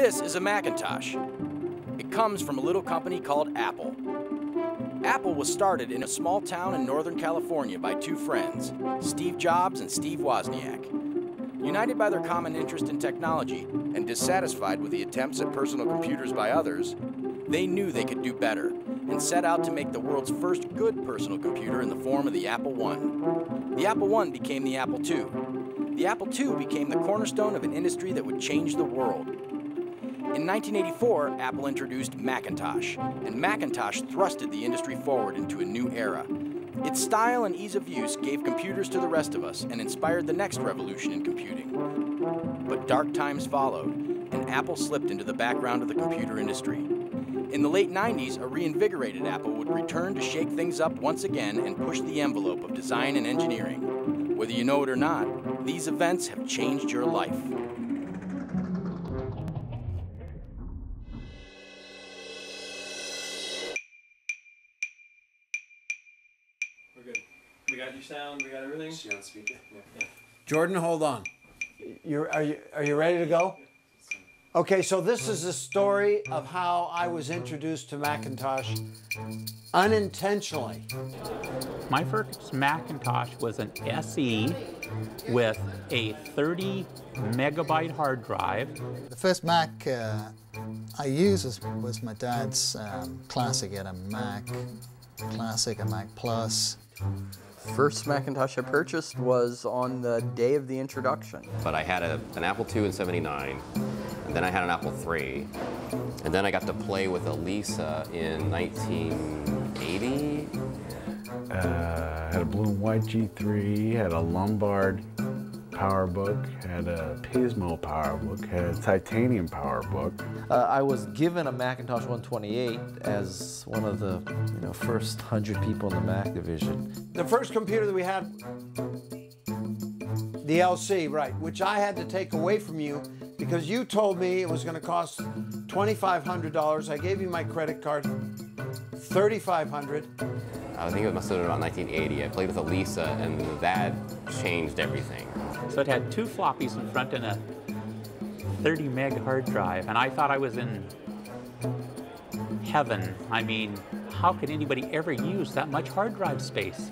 This is a Macintosh. It comes from a little company called Apple. Apple was started in a small town in Northern California by two friends, Steve Jobs and Steve Wozniak. United by their common interest in technology and dissatisfied with the attempts at personal computers by others, they knew they could do better and set out to make the world's first good personal computer in the form of the Apple I. The Apple I became the Apple II. The Apple II became the cornerstone of an industry that would change the world. In 1984, Apple introduced Macintosh, and Macintosh thrusted the industry forward into a new era. Its style and ease of use gave computers to the rest of us and inspired the next revolution in computing. But dark times followed, and Apple slipped into the background of the computer industry. In the late 90s, a reinvigorated Apple would return to shake things up once again and push the envelope of design and engineering. Whether you know it or not, these events have changed your life. Jordan, hold on. You're, are, you, are you ready to go? Okay, so this is the story of how I was introduced to Macintosh unintentionally. My first Macintosh was an SE with a 30 megabyte hard drive. The first Mac uh, I used was, was my dad's um, classic. He had a Mac Classic, a Mac Plus. First Macintosh I purchased was on the day of the introduction. But I had a, an Apple II in 79, and then I had an Apple III, and then I got to play with a Lisa in 1980. Uh, had a blue and white G3, had a Lombard PowerBook, had a Pismo PowerBook, had a Titanium PowerBook. Uh, I was given a Macintosh 128 as one of the you know first hundred people in the Mac division. The first computer that we had, the LC, right, which I had to take away from you because you told me it was going to cost $2,500. I gave you my credit card, 3,500. I think it must have been about 1980. I played with a Lisa, and that changed everything. So it had two floppies in front and a 30 meg hard drive, and I thought I was in heaven. I mean, how could anybody ever use that much hard drive space?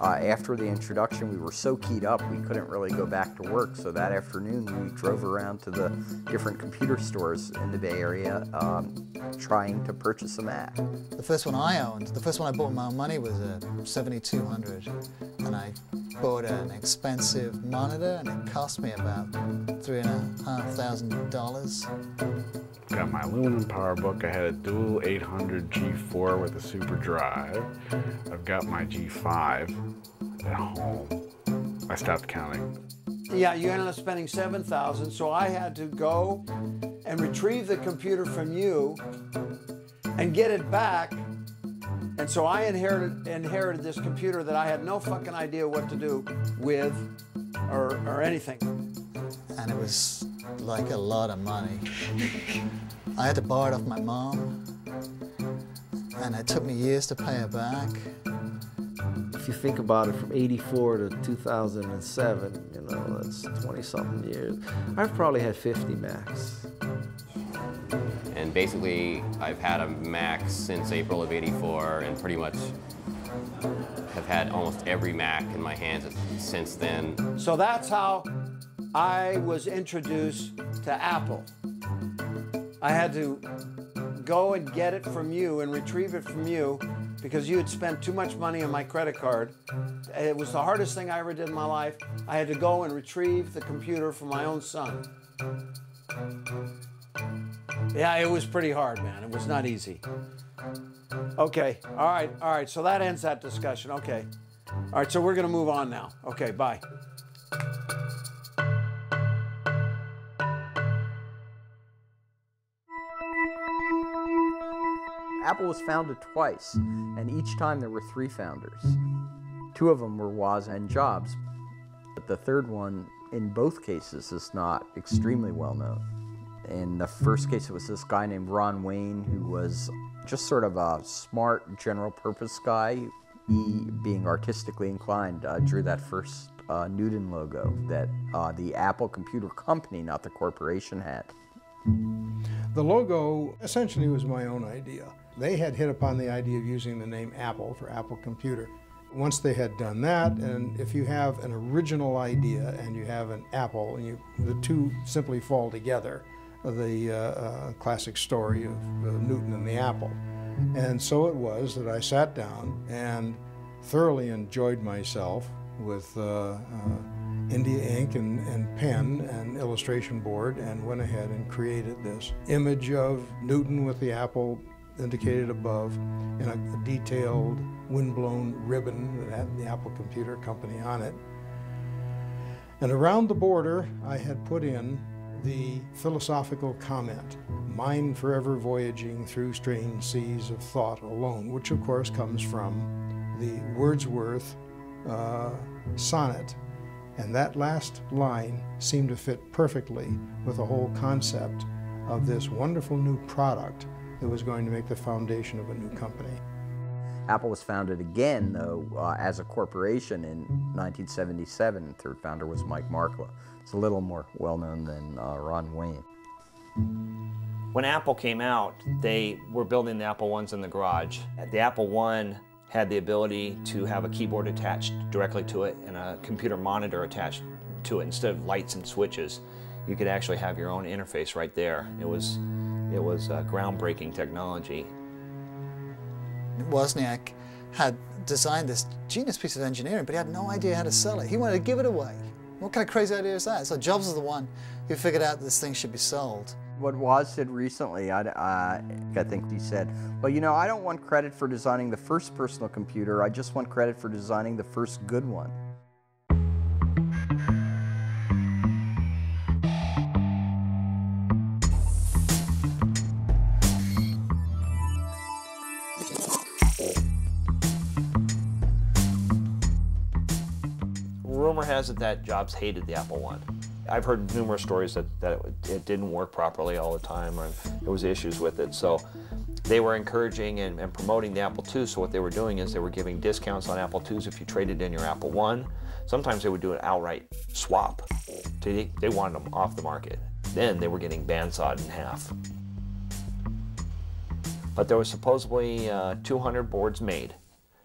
Uh, after the introduction, we were so keyed up we couldn't really go back to work. So that afternoon, we drove around to the different computer stores in the Bay Area um, trying to purchase a Mac. The first one I owned, the first one I bought with my own money was a 7200, and I bought an expensive monitor, and it cost me about three and a half thousand dollars. Got my aluminum PowerBook. I had a dual 800 G4 with a super drive. I've got my G5 at home. I stopped counting. Yeah, you ended up spending 7000 so I had to go and retrieve the computer from you and get it back. And so I inherited inherited this computer that I had no fucking idea what to do with or, or anything. and it was like a lot of money. I had to borrow it off my mom, and it took me years to pay her back. If you think about it, from '84 to 2007, you know that's 20 something years. I've probably had 50 Macs. And basically, I've had a Mac since April of 84, and pretty much have had almost every Mac in my hands since then. So that's how I was introduced to Apple. I had to go and get it from you and retrieve it from you because you had spent too much money on my credit card. It was the hardest thing I ever did in my life. I had to go and retrieve the computer from my own son. Yeah, it was pretty hard, man. It was not easy. Okay, all right, all right. So that ends that discussion. Okay. All right, so we're going to move on now. Okay, bye. Apple was founded twice, and each time there were three founders. Two of them were Woz and Jobs, but the third one, in both cases, is not extremely well known. In the first case, it was this guy named Ron Wayne, who was just sort of a smart, general purpose guy. He, being artistically inclined, uh, drew that first uh, Newton logo that uh, the Apple Computer Company, not the corporation, had. The logo essentially was my own idea. They had hit upon the idea of using the name Apple for Apple Computer. Once they had done that, and if you have an original idea and you have an apple, and you, the two simply fall together, the uh, uh, classic story of uh, Newton and the apple. And so it was that I sat down and thoroughly enjoyed myself with uh, uh, India ink and, and, pen and illustration board and went ahead and created this image of Newton with the apple indicated above in a, detailed windblown ribbon that had the Apple Computer Company on it. And around the border, I had put in the philosophical comment, mind forever voyaging through strange seas of thought alone, which of course comes from the Wordsworth uh, sonnet. And that last line seemed to fit perfectly with the whole concept of this wonderful new product that was going to make the foundation of a new company. Apple was founded again, though, uh, as a corporation in 1977. The third founder was Mike Markkula. It's a little more well known than uh, Ron Wayne. When Apple came out, they were building the Apple Ones in the garage. The Apple One had the ability to have a keyboard attached directly to it and a computer monitor attached to it instead of lights and switches. You could actually have your own interface right there. It was, it was uh, groundbreaking technology. Wozniak had designed this genius piece of engineering, but he had no idea how to sell it. He wanted to give it away. What kind of crazy idea is that? So Jobs was the one who figured out this thing should be sold. What Woz said recently, I, uh, I think he said, well, you know, I don't want credit for designing the first personal computer, I just want credit for designing the first good one. Rumor has it that Jobs hated the Apple One. I've heard numerous stories that, that it, it, didn't work properly all the time or there was issues with it. So they were encouraging and, and, promoting the Apple II. So what they were doing is they were giving discounts on Apple IIs if you traded in your Apple One. Sometimes they would do an outright swap. They, they wanted them off the market. Then they were getting bandsawed in half. But there was supposedly uh, 200 boards made.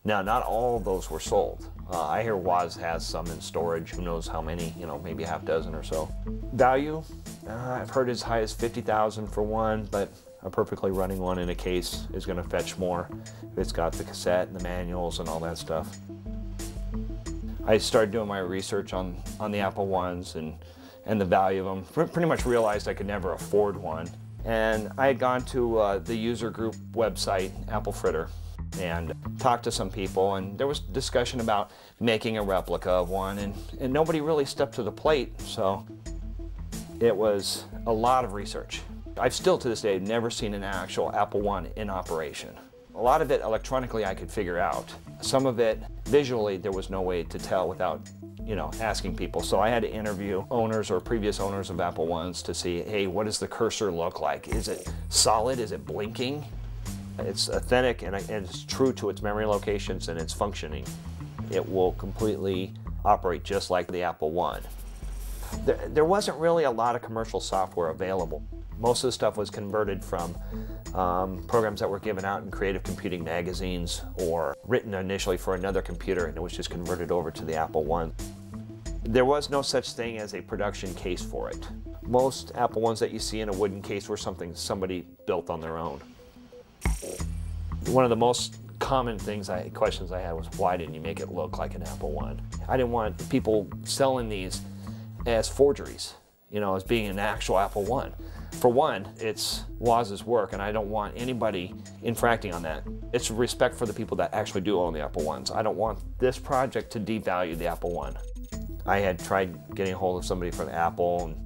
Now, not all of those were sold. Uh, I hear Woz has some in storage. Who knows how many? You know, maybe a half dozen or so. Value, uh, I've heard as high as 50,000 for one, but a perfectly running one in a case is going to fetch more. if It's got the cassette and the manuals and all that stuff. I started doing my research on, on the Apple ones and, and the value of them. Pretty much realized I could never afford one. And I had gone to uh, the user group website, Applefritter, and talked to some people and there was discussion about making a replica of one and, and nobody really stepped to the plate so it was a lot of research. I've still to this day never seen an actual Apple One in operation. A lot of it electronically I could figure out. Some of it visually there was no way to tell without you know, asking people. So I had to interview owners or previous owners of Apple Ones to see, hey, what does the cursor look like? Is it solid? Is it blinking? It's authentic and it's true to its memory locations and its functioning. It will completely operate just like the Apple One. There, there wasn't really a lot of commercial software available. Most of the stuff was converted from um, programs that were given out in creative computing magazines or written initially for another computer and it was just converted over to the Apple One. There was no such thing as a production case for it. Most Apple Ones that you see in a wooden case were something somebody built on their own. One of the most common things I questions I had was why didn't you make it look like an Apple One? I didn't want people selling these as forgeries, you know, as being an actual Apple One. For one, it's Woz's work, and I don't want anybody infracting on that. It's respect for the people that actually do own the Apple Ones. I don't want this project to devalue the Apple One. I had tried getting a hold of somebody from Apple and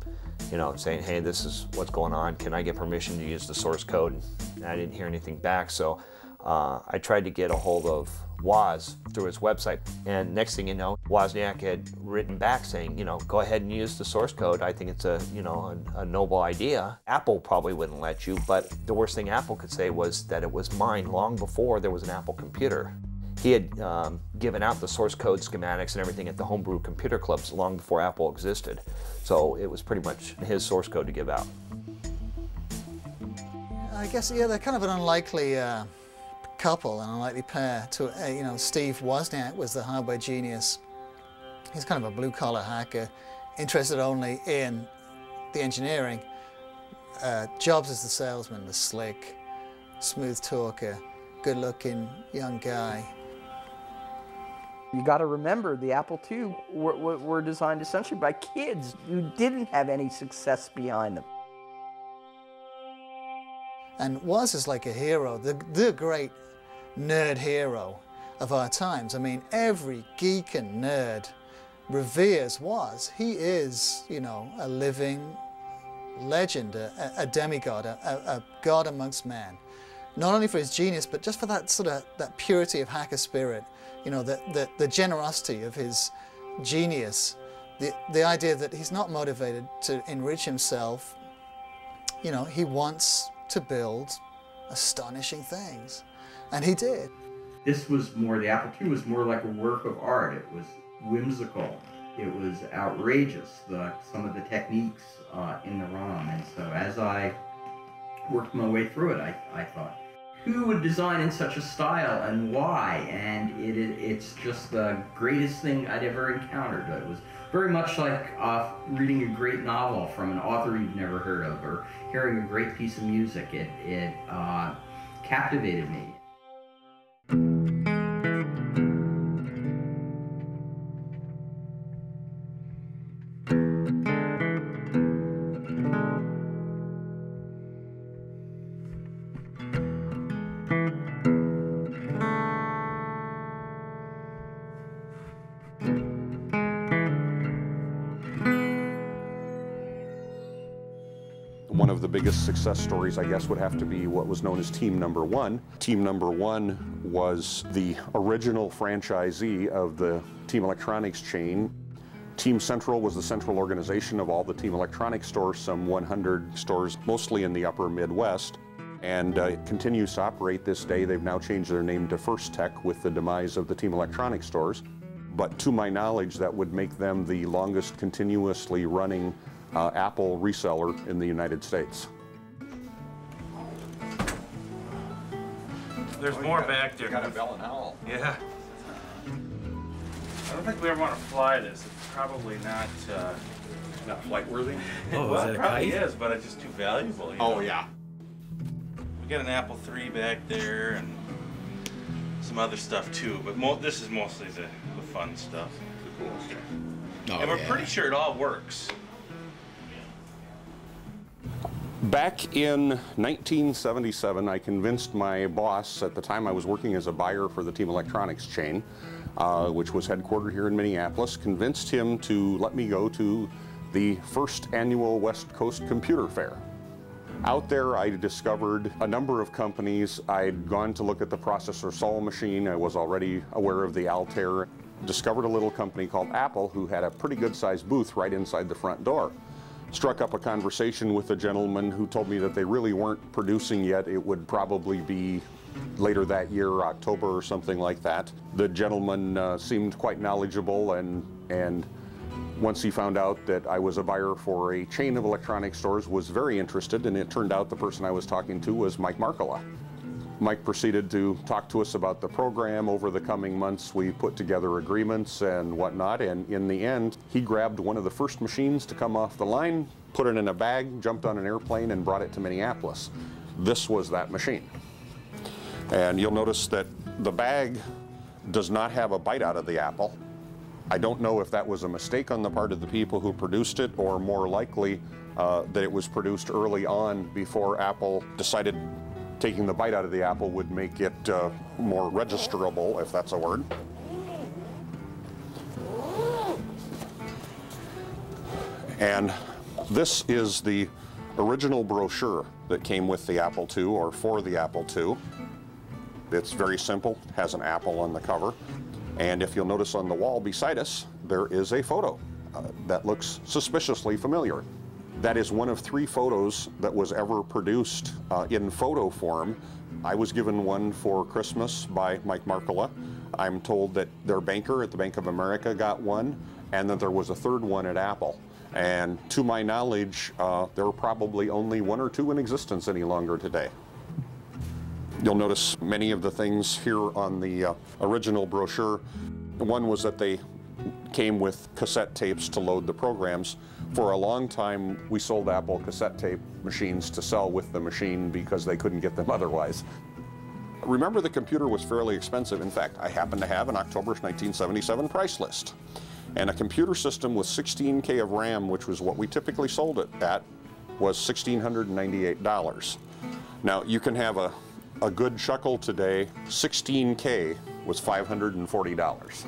you know, saying, hey, this is what's going on. Can I get permission to use the source code? And I didn't hear anything back. So uh, I tried to get a hold of Woz through his website. And next thing you know, Wozniak had written back saying, you know, go ahead and use the source code. I think it's a, you know, a, a, noble idea. Apple probably wouldn't let you, but the worst thing Apple could say was that it was mine long before there was an Apple computer. He had um, given out the source code schematics and everything at the homebrew computer clubs long before Apple existed. So it was pretty much his source code to give out. I guess, yeah, they're kind of an unlikely uh, couple, an unlikely pair. To uh, You know, Steve Wozniak was the hardware genius. He's kind of a blue-collar hacker, interested only in the engineering. Uh, Jobs is the salesman, the slick, smooth talker, good-looking young guy. You got to remember the Apple II were, were, designed essentially by kids who didn't have any success behind them. And Woz is like a hero, the, the great nerd hero of our times. I mean, every geek and nerd reveres Woz. He is, you know, a living legend, a, a demigod, a, a, god amongst men. Not only for his genius, but just for that sort of that purity of hacker spirit, you know, the, the, the generosity of his genius, the, the idea that he's not motivated to enrich himself. You know, he wants to build astonishing things. And he did. This was more, the Apple II was more like a work of art. It was whimsical. It was outrageous, the, some of the techniques uh, in the ROM. And so as I worked my way through it, I, I thought, who would design in such a style and why? And it, it, it's just the greatest thing I'd ever encountered. It was very much like uh, reading a great novel from an author you've never heard of or hearing a great piece of music. It, it uh, captivated me. Success stories, I guess, would have to be what was known as Team Number One. Team Number One was the original franchisee of the Team Electronics chain. Team Central was the central organization of all the Team Electronics stores, some 100 stores, mostly in the upper Midwest. And uh, continues to operate this day. They've now changed their name to First Tech with the demise of the Team Electronics stores. But to my knowledge, that would make them the longest continuously running uh, Apple reseller in the United States. There's more back there. Got a bell and owl. Yeah. I don't think we ever want to fly this. It's probably not. Uh, Not flight worthy? well, is that it a probably kite? is, but it's just too valuable. you Oh, know? yeah. We got an Apple III back there and some other stuff too, but mo- this is mostly the, the fun stuff. The cool stuff. Oh, and Oh, we're yeah. pretty sure it all works. Back in 1977, I convinced my boss, at the time I was working as a buyer for the Team Electronics chain, uh, which was headquartered here in Minneapolis, convinced him to let me go to the first annual West Coast Computer Fair. Out there, I discovered a number of companies. I'd gone to look at the processor Sol machine. I was already aware of the Altair. Discovered a little company called Apple who had a pretty good sized booth right inside the front door. Struck up a conversation with a gentleman who told me that they really weren't producing yet. It would probably be later that year, October or something like that. The gentleman uh, seemed quite knowledgeable and, and once he found out that I was a buyer for a chain of electronic stores, was very interested, and it turned out the person I was talking to was Mike Markkula. Mike proceeded to talk to us about the program. Over the coming months, we put together agreements and whatnot, and in the end, he grabbed one of the first machines to come off the line, put it in a bag, jumped on an airplane, and brought it to Minneapolis. This was that machine. And you'll notice that the bag does not have a bite out of the apple. I don't know if that was a mistake on the part of the people who produced it, or more likely uh, that it was produced early on before Apple decided taking the bite out of the apple would make it uh, more registerable, if that's a word. And this is the original brochure that came with the Apple II or for the Apple II. It's very simple, has an apple on the cover. And if you'll notice on the wall beside us, there is a photo uh, that looks suspiciously familiar. That is one of three photos that was ever produced uh, in photo form. I was given one for Christmas by Mike Markkula. I'm told that their banker at the Bank of America got one, and that there was a third one at Apple. And to my knowledge, uh, there are probably only one or two in existence any longer today. You'll notice many of the things here on the uh, original brochure. One was that they came with cassette tapes to load the programs. For a long time, we sold Apple cassette tape machines to sell with the machine because they couldn't get them otherwise. Remember, the computer was fairly expensive. In fact, I happen to have an October 1977 price list. And a computer system with 16K of RAM, which was what we typically sold it at, was $1,698. Now, you can have a, a good chuckle today, 16K was $540.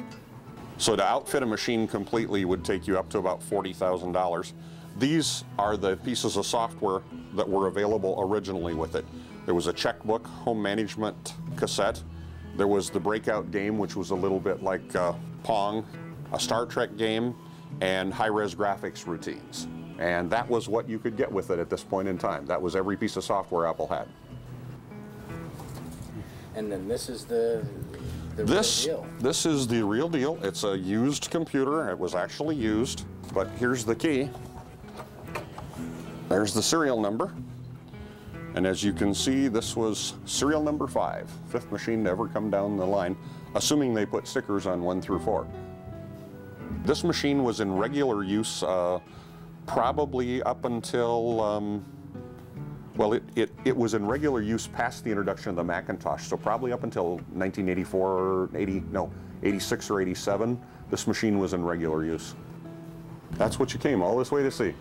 So to outfit a machine completely would take you up to about $40,000. These are the pieces of software that were available originally with it. There was a checkbook, home management cassette. There was the breakout game, which was a little bit like uh, Pong, a Star Trek game, and high-res graphics routines. And that was what you could get with it at this point in time. That was every piece of software Apple had. And then this is the, the This, this is the real deal. It's a used computer. It was actually used, but here's the key. There's the serial number. And as you can see, this was serial number five, fifth machine to ever come down the line, assuming they put stickers on one through four. This machine was in regular use uh, probably up until, um, well, it, it, it was in regular use past the introduction of the Macintosh, so probably up until 1984, 80, no, 86 or 87, this machine was in regular use. That's what you came all this way to see.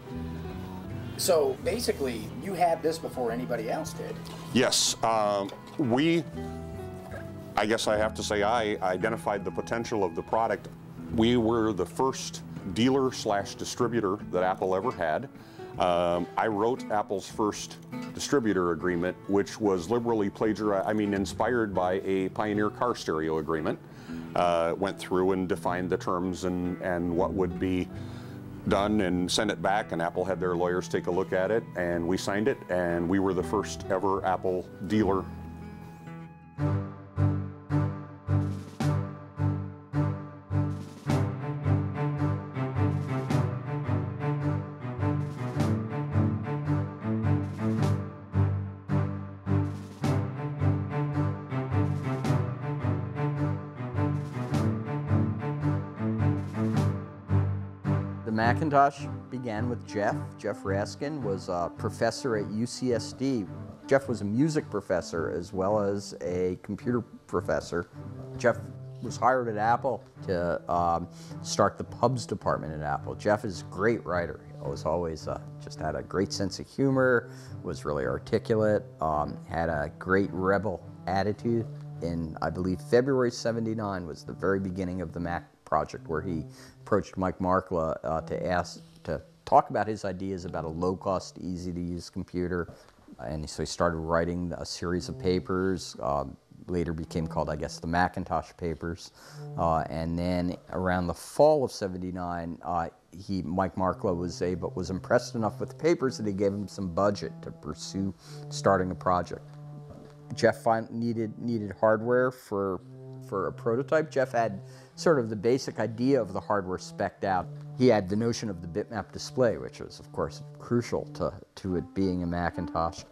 So basically, you had this before anybody else did. Yes, um, we, I guess I have to say I identified the potential of the product. We were the first dealer slash distributor that Apple ever had. Um, I wrote Apple's first distributor agreement, which was liberally plagiarized, I mean, inspired by a Pioneer car stereo agreement. Uh, went through and defined the terms and, and what would be done and sent it back, and Apple had their lawyers take a look at it, and we signed it, and we were the first ever Apple dealer. Macintosh began with Jeff. Jeff Raskin was a professor at UCSD. Jeff was a music professor as well as a computer professor. Jeff was hired at Apple to um, start the pubs department at Apple. Jeff is a great writer. He was always uh, just had a great sense of humor, was really articulate, um, had a great rebel attitude. In, I believe, February 79 was the very beginning of the Mac project where he approached Mike Markkula uh, to ask to talk about his ideas about a low-cost, easy-to-use computer. And so he started writing a series of papers, um, later became called, I guess, the Macintosh Papers. Uh, and then around the fall of 79, uh, he, Mike Markkula was able, was impressed enough with the papers that he gave him some budget to pursue starting a project. Jeff needed, needed hardware for, for a prototype. Jeff had sort of the basic idea of the hardware specced out. He had the notion of the bitmap display, which was, of course, crucial to, to it being a Macintosh.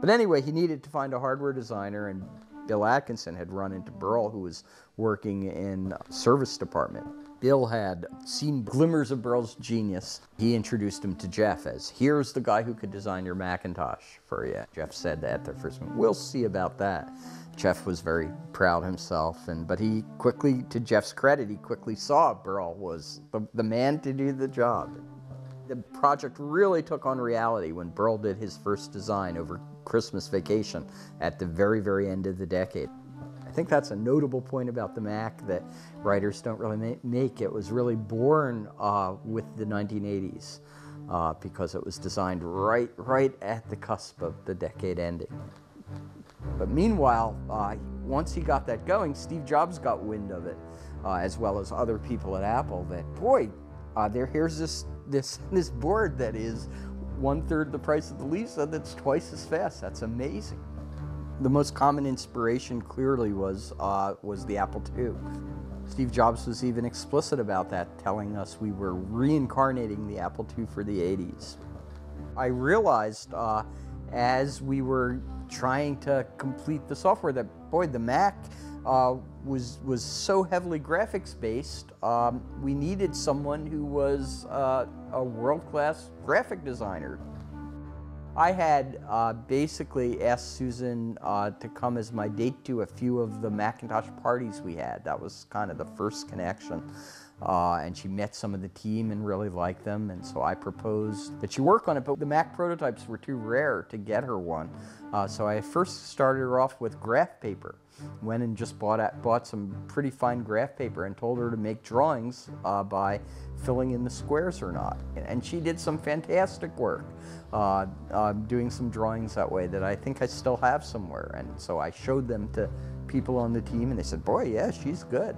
But anyway, he needed to find a hardware designer, and Bill Atkinson had run into Burl, who was working in service department. Bill had seen glimmers of Burl's genius. He introduced him to Jeff as, here's the guy who could design your Macintosh for you. Jeff said at their first meeting, we'll see about that. Jeff was very proud himself, and but he quickly, to Jeff's credit, he quickly saw Burl was the, the man to do the job. The project really took on reality when Burl did his first design over Christmas vacation at the very, very end of the decade. I think that's a notable point about the Mac that writers don't really make. It was really born uh, with the 1980s uh, because it was designed right, right at the cusp of the decade ending. But meanwhile, uh, once he got that going, Steve Jobs got wind of it, uh, as well as other people at Apple. That boy, uh, there here's this this this board that is one third the price of the Lisa. That's twice as fast. That's amazing. The most common inspiration clearly was uh, was the Apple II. Steve Jobs was even explicit about that, telling us we were reincarnating the Apple II for the 80s. I realized uh, as we were trying to complete the software that, boy, the Mac uh, was, was so heavily graphics based, um, we needed someone who was uh, a world-class graphic designer. I had uh, basically asked Susan uh, to come as my date to a few of the Macintosh parties we had. That was kind of the first connection. Uh, and she met some of the team and really liked them, and so I proposed that she work on it, but the Mac prototypes were too rare to get her one. Uh, so I first started her off with graph paper. Went and just bought, at, bought some pretty fine graph paper and told her to make drawings uh, by filling in the squares or not. And she did some fantastic work uh, uh, doing some drawings that way that I think I still have somewhere. And so I showed them to people on the team and they said, boy, yeah, she's good.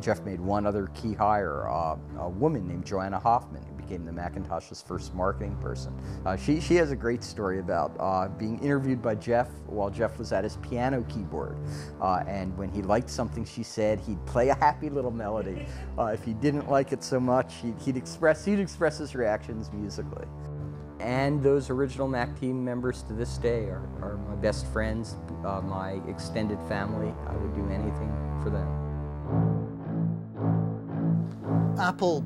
Jeff made one other key hire, uh, a woman named Joanna Hoffman, who became the Macintosh's first marketing person. Uh, she, she has a great story about uh, being interviewed by Jeff while Jeff was at his piano keyboard. Uh, and when he liked something she said, he'd play a happy little melody. Uh, if he didn't like it so much, he'd, he'd, express, he'd express his reactions musically. And those original Mac team members to this day are, are my best friends, uh, my extended family. I would do anything for them. Apple,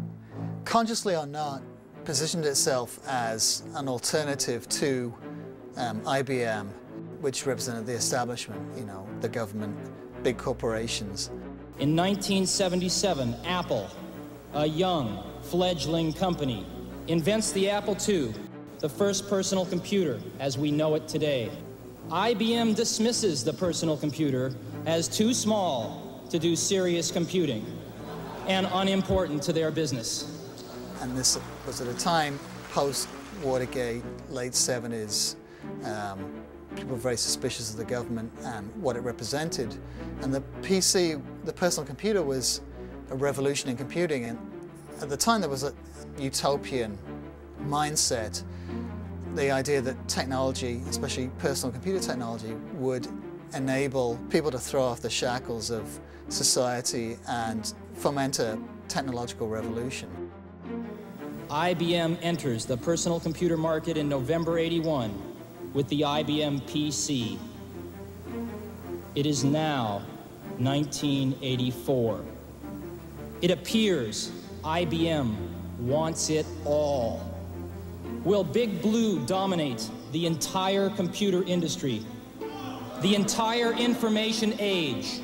consciously or not, positioned itself as an alternative to um, IBM, which represented the establishment, you know, the government, big corporations. In 1977, Apple, a young, fledgling company, invents the Apple II, the first personal computer as we know it today. IBM dismisses the personal computer as too small to do serious computing and unimportant to their business. And this was at a time post Watergate, late 70s. Um, people were very suspicious of the government and what it represented. And the PC, the personal computer, was a revolution in computing. And at the time, there was a utopian mindset. The idea that technology, especially personal computer technology, would enable people to throw off the shackles of society and foment a technological revolution. IBM enters the personal computer market in November 81 with the IBM PC. It is now 1984. It appears IBM wants it all. Will Big Blue dominate the entire computer industry? The entire information age?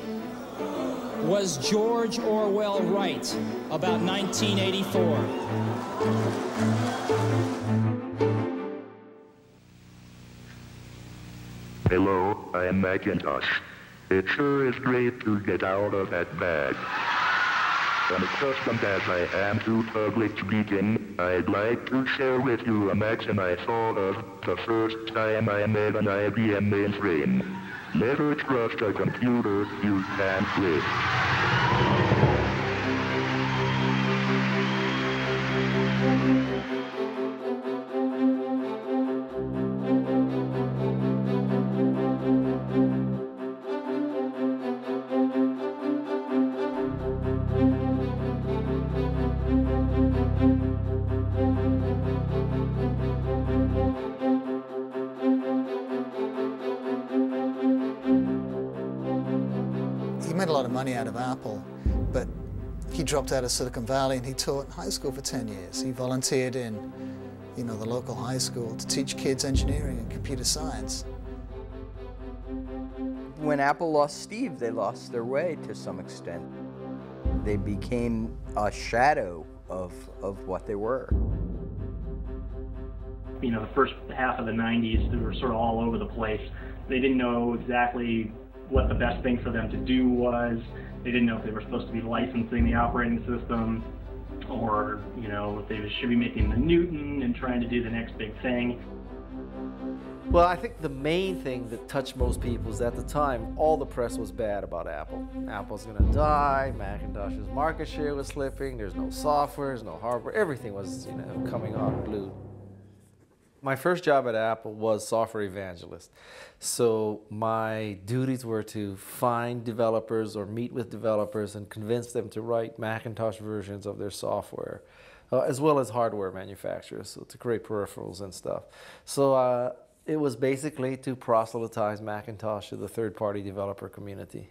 Was George Orwell right about 1984? Hello, I am Macintosh. It sure is great to get out of that bag. Unaccustomed as I am to public speaking, I'd like to share with you a maxim I thought of the first time I made an IBM mainframe. Never trust a computer you can't live. Dropped out of Silicon Valley and he taught high school for 10 years. He volunteered in, you know, the local high school to teach kids engineering and computer science. When Apple lost Steve, they lost their way to some extent. They became a shadow of, of what they were. you know, the first half of the 90s, they were sort of all over the place. They didn't know exactly what the best thing for them to do was. They didn't know if they were supposed to be licensing the operating system or, you know, if they should be making the Newton and trying to do the next big thing. Well, I think the main thing that touched most people is at the time, all the press was bad about Apple. Apple's gonna die, Macintosh's market share was slipping, there's no software, there's no hardware, everything was, you know, coming unglued. My first job at Apple was software evangelist. So my duties were to find developers or meet with developers and convince them to write Macintosh versions of their software, uh, as well as hardware manufacturers, so to create peripherals and stuff. So uh, It was basically to proselytize Macintosh to the third-party developer community.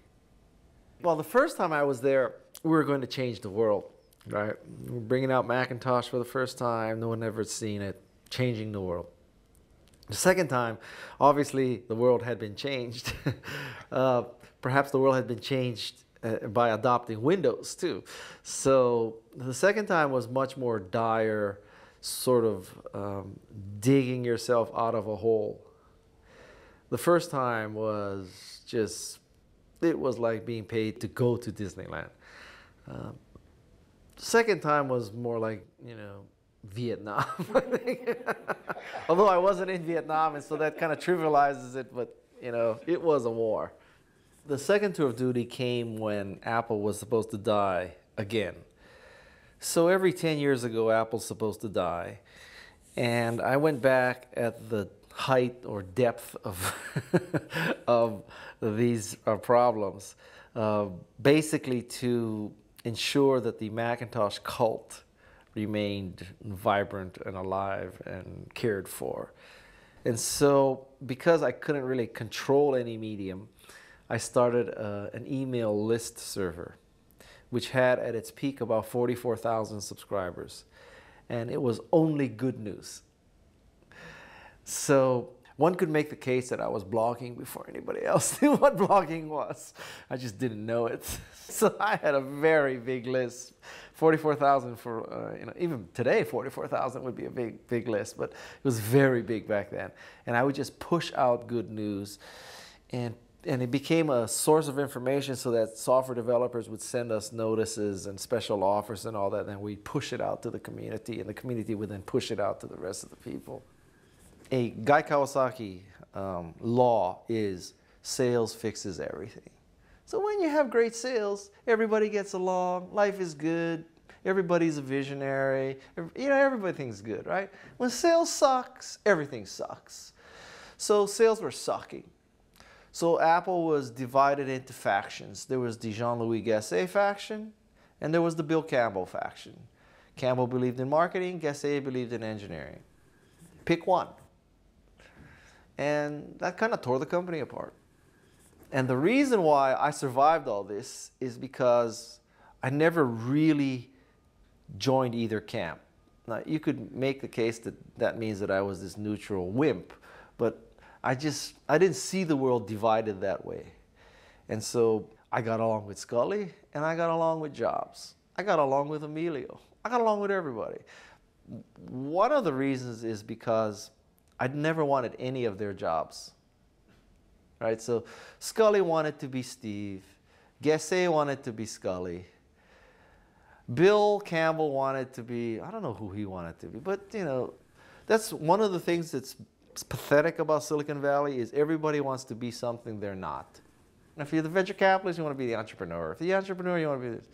Well, the first time I was there, we were going to change the world, right? We were bringing out Macintosh for the first time. No one ever seen it, changing the world. The second time, obviously, the world had been changed. uh, perhaps the world had been changed uh, by adopting Windows too. So the second time was much more dire, sort of um, digging yourself out of a hole. The first time was just, it was like being paid to go to Disneyland. Um, second time was more like, you know, Vietnam. Although I wasn't in Vietnam, and so that kind of trivializes it, but you know, it was a war. The second tour of duty came when Apple was supposed to die again. So every 10 years ago, Apple's supposed to die. And I went back at the height or depth of, of these uh, problems, uh, basically to ensure that the Macintosh cult remained vibrant and alive and cared for. And so, because I couldn't really control any medium, I started uh, an email list server, which had at its peak about 44,000 subscribers. And it was only good news. So, one could make the case that I was blogging before anybody else knew what blogging was. I just didn't know it. So I had a very big list. 44,000 for, uh, you know, even today 44,000 would be a big, big list, but it was very big back then. And I would just push out good news and and it became a source of information so that software developers would send us notices and special offers and all that, and we'd push it out to the community, and the community would then push it out to the rest of the people a Guy Kawasaki um, law is sales fixes everything. So when you have great sales, everybody gets along, life is good, everybody's a visionary, you know, everything's good, right? When sales sucks, everything sucks. So sales were sucking. So Apple was divided into factions. There was the Jean-Louis Gassée faction, and there was the Bill Campbell faction. Campbell believed in marketing, Gassée believed in engineering. Pick one. And that kind of tore the company apart. And the reason why I survived all this is because I never really joined either camp. Now, you could make the case that that means that I was this neutral wimp, but I just, I didn't see the world divided that way. And so I got along with Sculley and I got along with Jobs. I got along with Amelio. I got along with everybody. One of the reasons is because I'd never wanted any of their jobs. Right? So Sculley wanted to be Steve. Gassée wanted to be Sculley. Bill Campbell wanted to be, I don't know who he wanted to be, but you know, that's one of the things that's pathetic about Silicon Valley is everybody wants to be something they're not. If you're the venture capitalist, you want to be the entrepreneur. If you're the entrepreneur, you want to be this.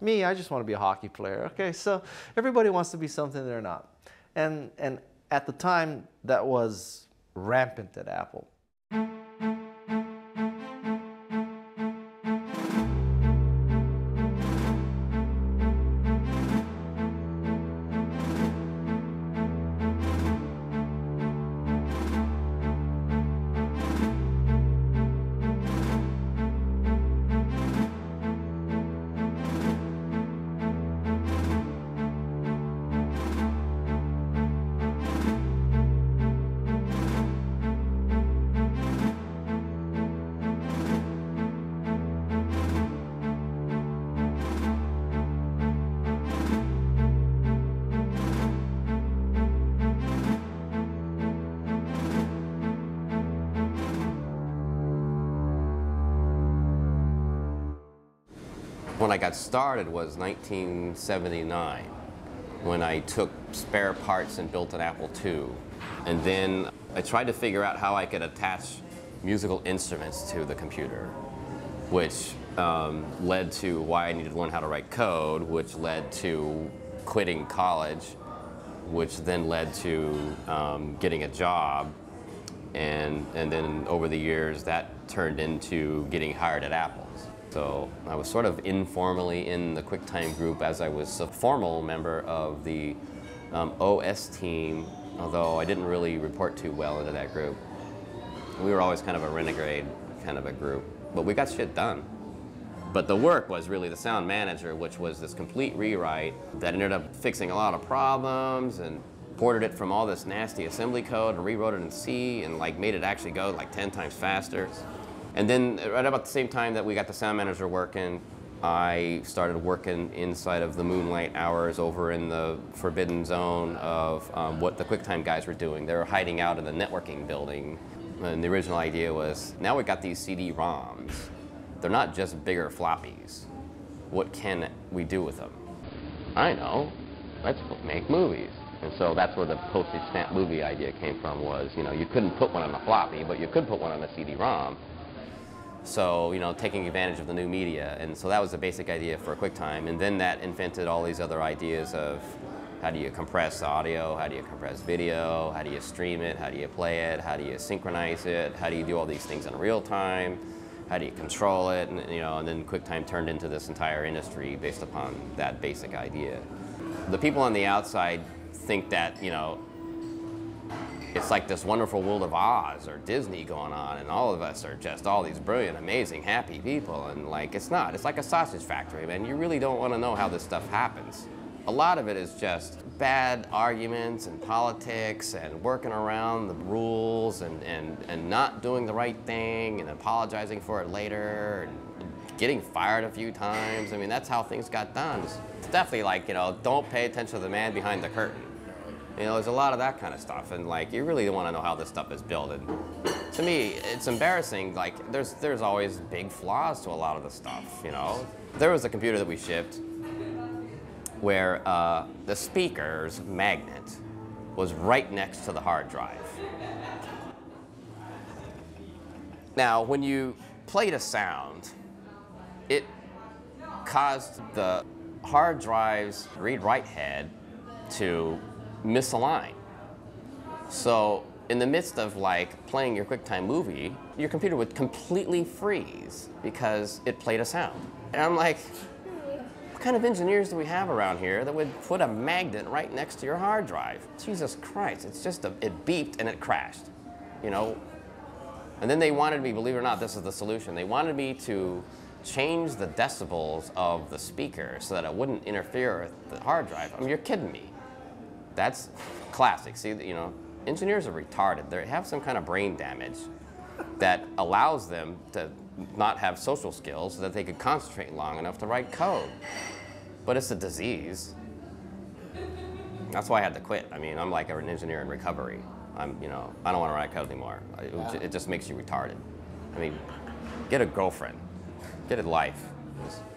Me, I just want to be a hockey player. Okay, so everybody wants to be something they're not. And, and at the time, that was rampant at Apple. Started was 1979, when I took spare parts and built an Apple II. And then I tried to figure out how I could attach musical instruments to the computer, which um, led to why I needed to learn how to write code, which led to quitting college, which then led to um, getting a job. And, and then over the years, that turned into getting hired at Apple. So I was sort of informally in the QuickTime group as I was a formal member of the um, OS team although I didn't really report too well into that group. We were always kind of a renegade kind of a group, but we got shit done. But the work was really the sound manager, which was this complete rewrite that ended up fixing a lot of problems and ported it from all this nasty assembly code and rewrote it in C and like made it actually go like 10 times faster. And then right about the same time that we got the sound manager working, I started working inside of the moonlight hours over in the forbidden zone of um, what the QuickTime guys were doing. They were hiding out in the networking building. And the original idea was, now we've got these CD-ROMs. They're not just bigger floppies. What can we do with them? I know, let's make movies. And so that's where the postage stamp movie idea came from was, you know, you couldn't put one on a floppy, but you could put one on a CD-ROM. So, you know, taking advantage of the new media. And so that was the basic idea for QuickTime. And then that invented all these other ideas of how do you compress audio, how do you compress video, how do you stream it, how do you play it, how do you synchronize it, how do you do all these things in real time, how do you control it, and, you know, and then QuickTime turned into this entire industry based upon that basic idea. The people on the outside think that, you know, it's like this wonderful world of Oz or Disney going on, and all of us are just all these brilliant, amazing, happy people. And like, it's not. It's like a sausage factory, man. You really don't want to know how this stuff happens. A lot of it is just bad arguments and politics and working around the rules and, and, and not doing the right thing and apologizing for it later and getting fired a few times. I mean, that's how things got done. It's definitely like, you know, don't pay attention to the man behind the curtain. You know, there's a lot of that kind of stuff, and like you really want to know how this stuff is built. And to me, it's embarrassing. Like there's there's always big flaws to a lot of the stuff. You know, there was a computer that we shipped where uh, the speaker's magnet was right next to the hard drive. Now, when you played a sound, it caused the hard drive's read-write head to misalign. So in the midst of like playing your QuickTime movie, your computer would completely freeze because it played a sound. And I'm like, what kind of engineers do we have around here that would put a magnet right next to your hard drive? Jesus Christ, it's just a, it beeped and it crashed, you know? And then they wanted me, believe it or not, this is the solution. They wanted me to change the decibels of the speaker so that it wouldn't interfere with the hard drive. I mean, you're kidding me. That's classic. See, you know, engineers are retarded. They have some kind of brain damage that allows them to not have social skills so that they could concentrate long enough to write code. But it's a disease. That's why I had to quit. I mean, I'm like an engineer in recovery. I'm, you know, I don't want to write code anymore. It, it just makes you retarded. I mean, get a girlfriend, get a life. There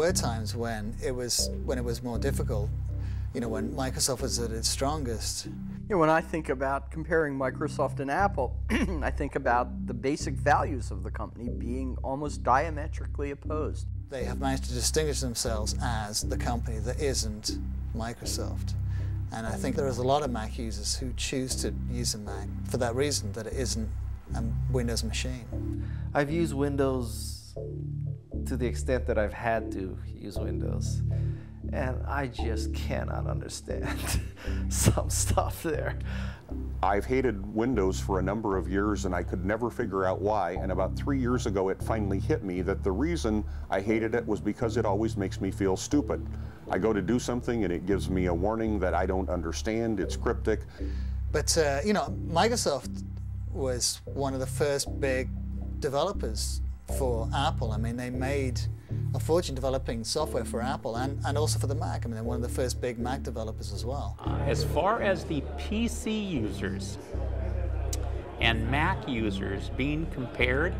were times when it was when it was more difficult. You know, when Microsoft was at its strongest. You know, when I think about comparing Microsoft and Apple, I think about the basic values of the company being almost diametrically opposed. They have managed to distinguish themselves as the company that isn't Microsoft. And I think there is a lot of Mac users who choose to use a Mac for that reason, that it isn't a Windows machine. I've used Windows to the extent that I've had to use Windows. And I just cannot understand some stuff there. I've hated Windows for a number of years and I could never figure out why. And about three years ago, it finally hit me that the reason I hated it was because it always makes me feel stupid. I go to do something and it gives me a warning that I don't understand. It's cryptic. But, uh, you know, Microsoft was one of the first big developers for Apple. I mean, they made a fortune developing software for Apple and, and also for the Mac. I mean, they're one of the first big Mac developers as well. Uh, as far as the PC users and Mac users being compared,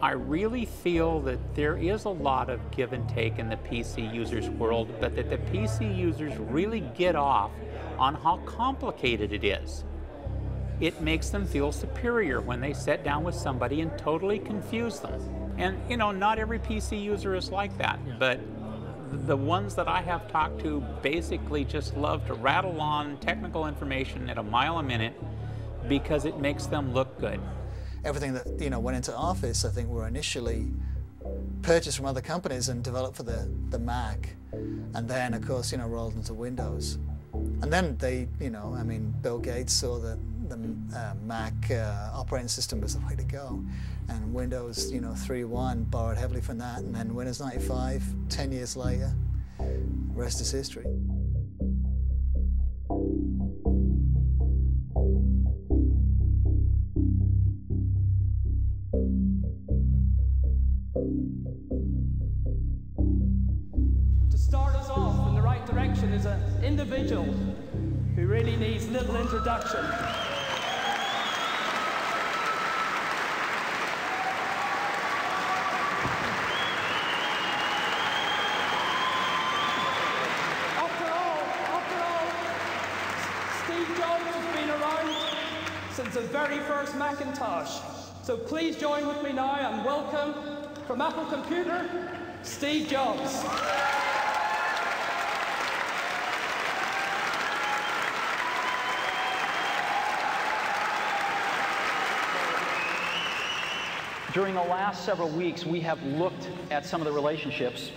I really feel that there is a lot of give and take in the PC users world, but that the PC users really get off on how complicated it is it makes them feel superior when they sit down with somebody and totally confuse them. And you know, not every PC user is like that, but the ones that I have talked to basically just love to rattle on technical information at a mile a minute because it makes them look good. everything that you know went into Office, I think, were initially purchased from other companies and developed for the, the Mac, and then of course you know rolled into Windows, and then they you know I mean Bill Gates saw that the uh, Mac uh, operating system was the way to go, and Windows you know 3.1 borrowed heavily from that, and then Windows 95 10 years later, rest is history. To start us off in the right direction is an individual who really needs little introduction. After all, after all, Steve Jobs has been around since the very first Macintosh. So please join with me now and welcome from Apple Computer, Steve Jobs. During the last several weeks, we have looked at some of the relationships,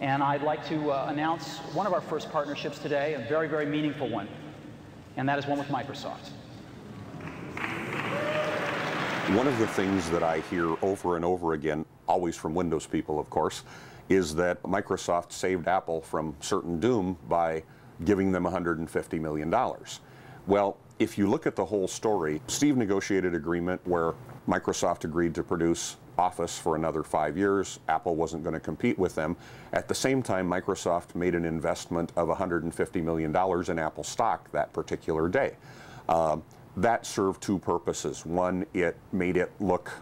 and I'd like to uh, announce one of our first partnerships today, a very, very meaningful one, and that is one with Microsoft. One of the things that I hear over and over again, always from Windows people, of course, is that Microsoft saved Apple from certain doom by giving them $150 million. Well, if you look at the whole story, Steve negotiated an agreement where Microsoft agreed to produce Office for another five years. Apple wasn't going to compete with them. At the same time, Microsoft made an investment of $150 million in Apple stock that particular day. Um, that served two purposes. One, it made it look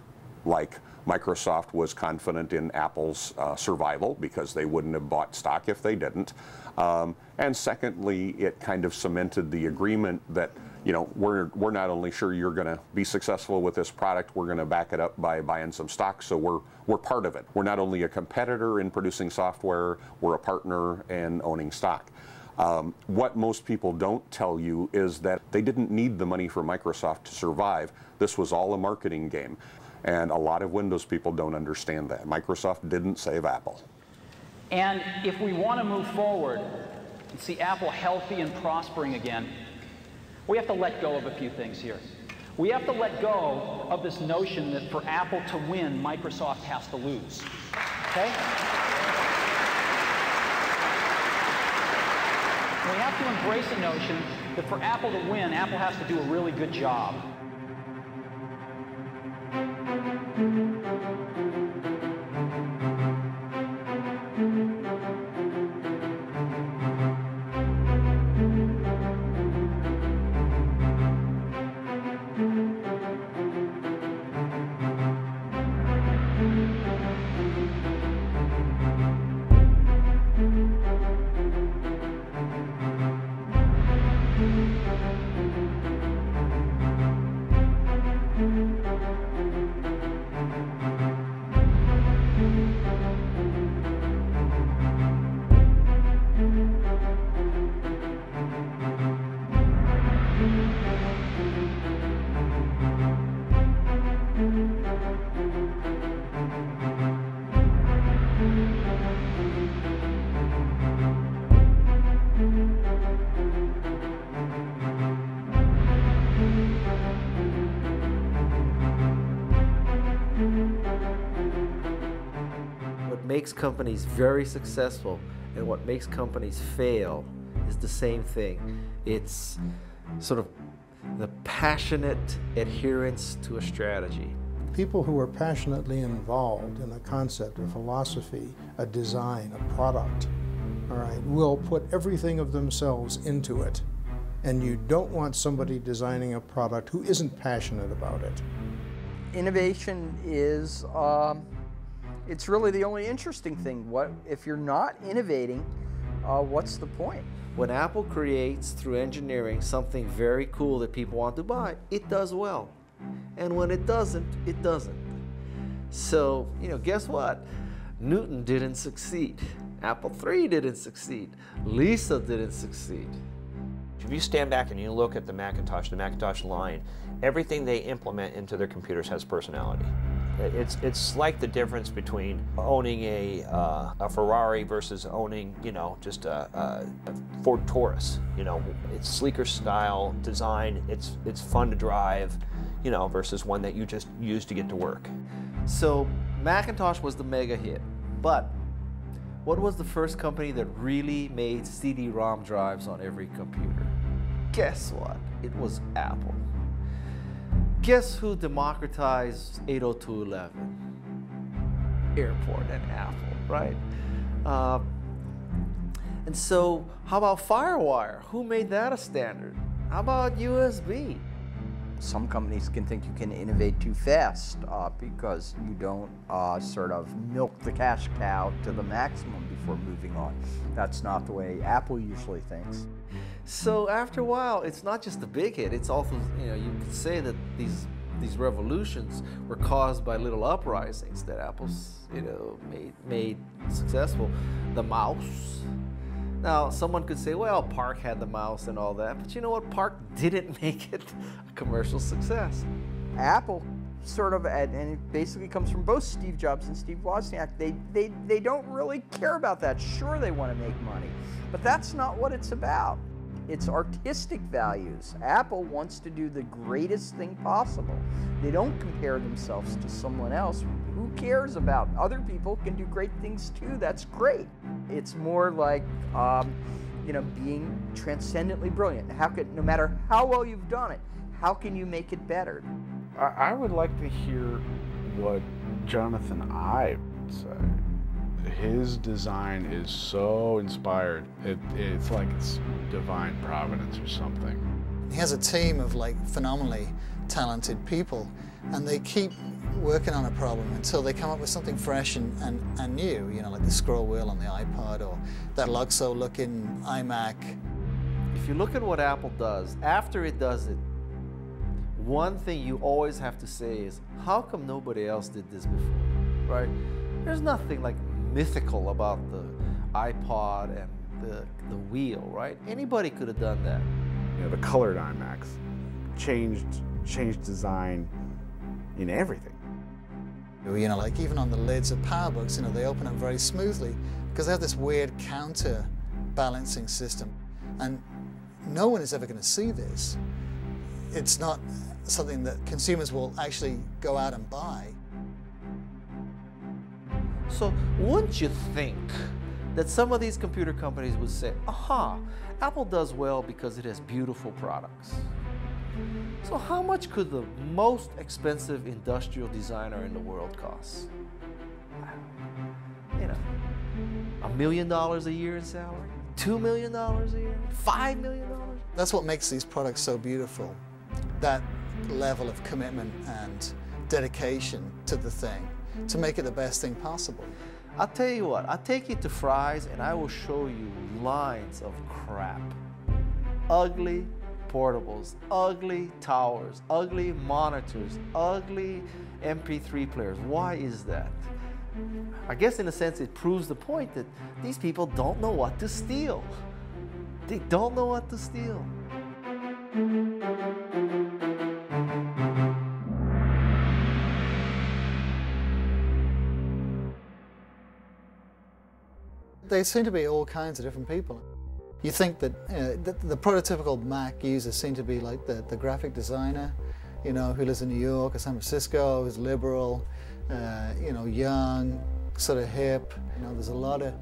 like Microsoft was confident in Apple's uh, survival because they wouldn't have bought stock if they didn't. Um, and secondly, it kind of cemented the agreement that you know we're we're not only sure you're going to be successful with this product, we're going to back it up by buying some stock. So we're we're part of it. We're not only a competitor in producing software, we're a partner in owning stock. Um, what most people don't tell you is that they didn't need the money for Microsoft to survive. This was all a marketing game. And a lot of Windows people don't understand that. Microsoft didn't save Apple. And if we want to move forward and see Apple healthy and prospering again, we have to let go of a few things here. We have to let go of this notion that for Apple to win, Microsoft has to lose. Okay? We have to embrace the notion that for Apple to win, Apple has to do a really good job. Makes companies very successful and what makes companies fail is the same thing. It's sort of the passionate adherence to a strategy. People who are passionately involved in a concept, a philosophy, a design, a product, all right, will put everything of themselves into it. And you don't want somebody designing a product who isn't passionate about it. Innovation is, um, it's really the only interesting thing. What if you're not innovating? Uh, what's the point? When Apple creates through engineering something very cool that people want to buy, it does well. And when it doesn't, it doesn't. So, you know, guess what? Newton didn't succeed. Apple III didn't succeed. Lisa didn't succeed. If you stand back and you look at the Macintosh, the Macintosh line, everything they implement into their computers has personality. It's, it's like the difference between owning a, uh, a Ferrari versus owning, you know, just a, a, Ford Taurus. You know, it's sleeker style, design, it's, it's fun to drive, you know, versus one that you just use to get to work. So Macintosh was the mega hit, but what was the first company that really made CD-ROM drives on every computer? Guess what? It was Apple. Guess who democratized 802.11? Airport and Apple, right? Uh, and so, how about FireWire? Who made that a standard? How about USB? Some companies can think you can innovate too fast uh, because you don't uh, sort of milk the cash cow to the maximum before moving on. That's not the way Apple usually thinks. So after a while, it's not just the big hit. It's also, you know, you could say that these these revolutions were caused by little uprisings that Apple's, you know, made made successful. The mouse. Now, someone could say, well, PARC had the mouse and all that, but you know what? PARC didn't make it a commercial success. Apple sort of, and it basically comes from both Steve Jobs and Steve Wozniak, they, they, they don't really care about that. Sure, they want to make money, but that's not what it's about. It's artistic values. Apple wants to do the greatest thing possible. They don't compare themselves to someone else. Who cares about other people can do great things too? That's great. It's more like, um, you know, being transcendently brilliant. How could, no matter how well you've done it, how can you make it better? I, I would like to hear what Jonathan Ive would say his design is so inspired. It, it's like it's divine providence or something. He has a team of like phenomenally talented people, and they keep working on a problem until they come up with something fresh and, and, and new, you know, like the scroll wheel on the iPod or that Luxo looking iMac. If you look at what Apple does, after it does it, one thing you always have to say is, how come nobody else did this before, right? There's nothing like mythical about the iPod and the, the wheel, right? Anybody could have done that. You know, the colored iMacs changed, changed design in everything. You know, like even on the lids of PowerBooks, you know, they open up very smoothly because they have this weird counter balancing system. And no one is ever going to see this. It's not something that consumers will actually go out and buy. So wouldn't you think that some of these computer companies would say, aha, Apple does well because it has beautiful products. So how much could the most expensive industrial designer in the world cost? You know, a million dollars a year in salary? Two million dollars a year? Five million dollars? That's what makes these products so beautiful. That level of commitment and dedication to the thing to make it the best thing possible. I'll tell you what, I'll take you to Fry's and I will show you lines of crap. Ugly portables, ugly towers, ugly monitors, ugly MP3 players. Why is that? I guess in a sense it proves the point that these people don't know what to steal. They don't know what to steal. They seem to be all kinds of different people. You think that you know, the, the, prototypical Mac user seem to be like the, the graphic designer, you know, who lives in New York or San Francisco, who's liberal, uh, you know, young, sort of hip. You know, there's a lot of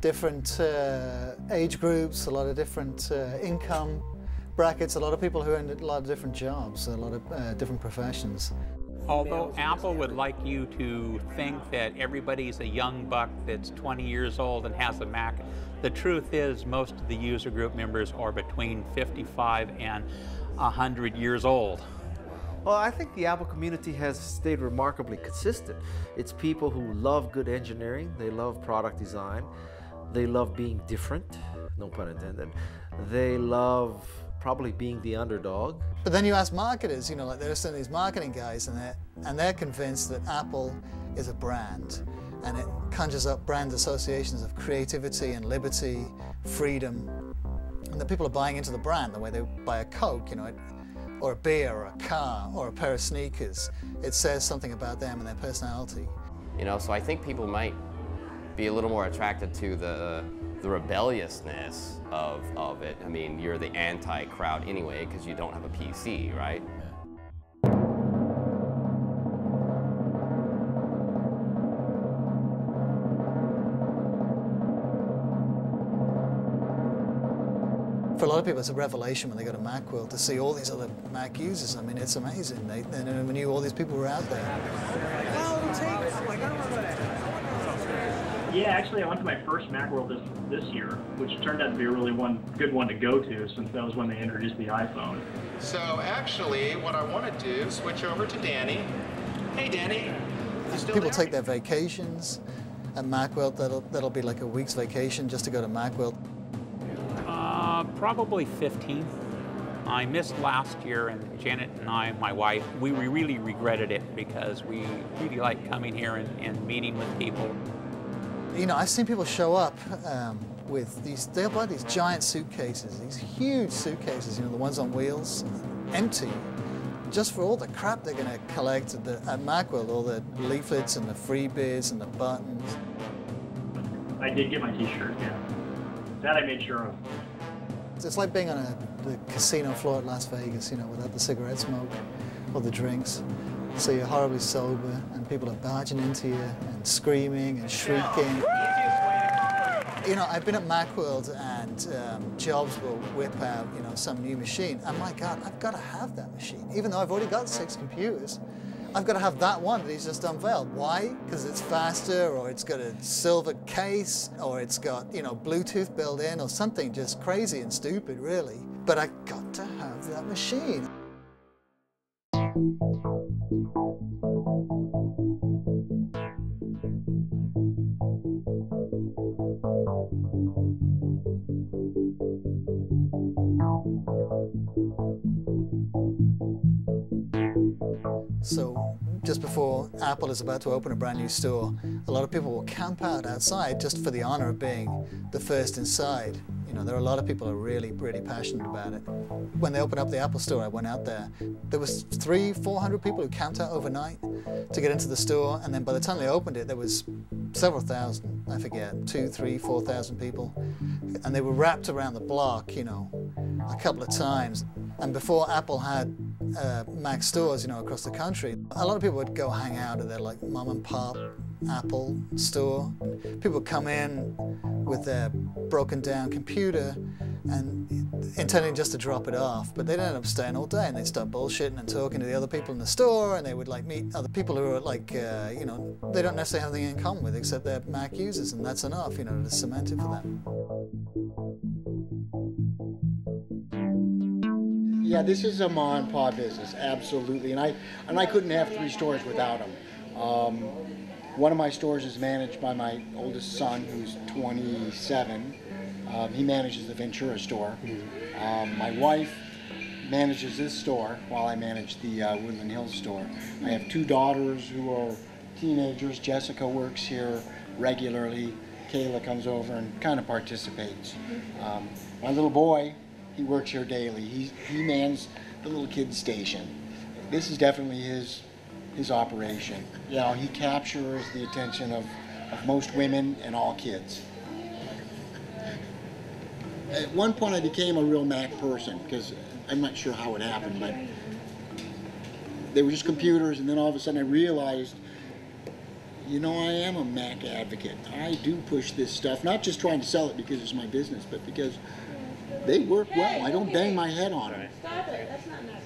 different uh, age groups, a lot of different uh, income brackets, a lot of people who are in a lot of different jobs, a lot of uh, different professions. Although Apple would like you to think that everybody's a young buck that's 20 years old and has a Mac, the truth is most of the user group members are between 55 and 100 years old. Well, I think the Apple community has stayed remarkably consistent. It's people who love good engineering, they love product design, they love being different, no pun intended. They love probably being the underdog. But then you ask marketers, you know, like there's some of these marketing guys, and they're, and they're convinced that Apple is a brand, and it conjures up brand associations of creativity and liberty, freedom. And And the people are buying into the brand the way they buy a Coke, you know, or a beer, or a car, or a pair of sneakers. It says something about them and their personality. You know, so I think people might be a little more attracted to the the rebelliousness of, of it. I mean, you're the anti-crowd anyway because you don't have a PC, right? For a lot of people, it's a revelation when they go to Macworld to see all these other Mac users. I mean, it's amazing. They, they never knew all these people were out there. Yeah, actually, I went to my first Macworld this this year, which turned out to be a really one good one to go to since that was when they introduced the iPhone. So actually, what I want to do is switch over to Danny. Hey, Danny. Still People there? take their vacations at Macworld. That'll, that'll be like a week's vacation just to go to Macworld. Uh, probably 15. I missed last year, and Janet and I, my wife, we really regretted it because we really like coming here and, and meeting with people. You know, I've seen people show up um, with these, they'll buy these giant suitcases, these huge suitcases, you know, the ones on wheels, empty, just for all the crap they're going to collect at, the, at Macworld, all the leaflets and the freebies and the buttons. I did get my T-shirt. Yeah, that I made sure of. It's like being on a, the casino floor at Las Vegas, you know, without the cigarette smoke or the drinks. So you're horribly sober, and people are barging into you and screaming and shrieking. You know, I've been at Macworld, and um, Jobs will whip out, you know, some new machine. And my God, I've got to have that machine, even though I've already got six computers. I've got to have that one that he's just unveiled. Why? Because it's faster, or it's got a silver case, or it's got, you know, Bluetooth built in, or something just crazy and stupid, really. But I got to have that machine. So just before Apple is about to open a brand new store, a lot of people will camp out outside just for the honor of being the first inside. Know, there are a lot of people who are really, really passionate about it. When they opened up the Apple store, I went out there. There was three, four hundred people who camped out overnight to get into the store, and then by the time they opened it, there was several thousand. I forget, two, three, four thousand people, and they were wrapped around the block. You know, a couple of times. And before Apple had uh, Mac stores, you know, across the country, a lot of people would go hang out at their like mom and pop Apple store. People would come in with their broken down computer and intending just to drop it off, but they'd end up staying all day and they'd start bullshitting and talking to the other people in the store and they would like meet other people who are like, uh, you know, they don't necessarily have anything in common with except they're Mac users and that's enough, you know, to cement it for them. Yeah, this is a mom and pop business, absolutely, and I and I couldn't have three stores without them. Um, one of my stores is managed by my oldest son, who's 27. Um, he manages the Ventura store. Um, my wife manages this store while I manage the uh, Woodland Hills store. I have two daughters who are teenagers. Jessica works here regularly. Kayla comes over and kind of participates. Um, my little boy, he works here daily. He, he mans the little kids station. This is definitely his his operation. You know, he captures the attention of, of most women and all kids. At one point, I became a real Mac person because I'm not sure how it happened, but they were just computers, and then all of a sudden I realized, you know, I am a Mac advocate. I do push this stuff, not just trying to sell it because it's my business, but because they work well. I don't bang my head on them. Stop it. That's not nice.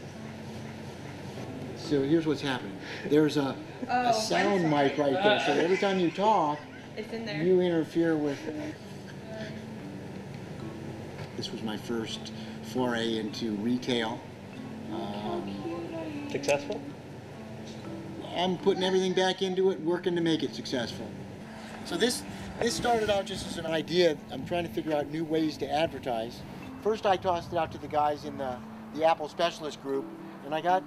So here's what's happening. There's a, Oh, a sound mic right there, so every time you talk, It's in there. you interfere with. This was my first foray into retail. Um, Successful? I'm putting everything back into it, working to make it successful. So this this started out just as an idea. I'm trying to figure out new ways to advertise. First, I tossed it out to the guys in the, the Apple Specialist group, and I got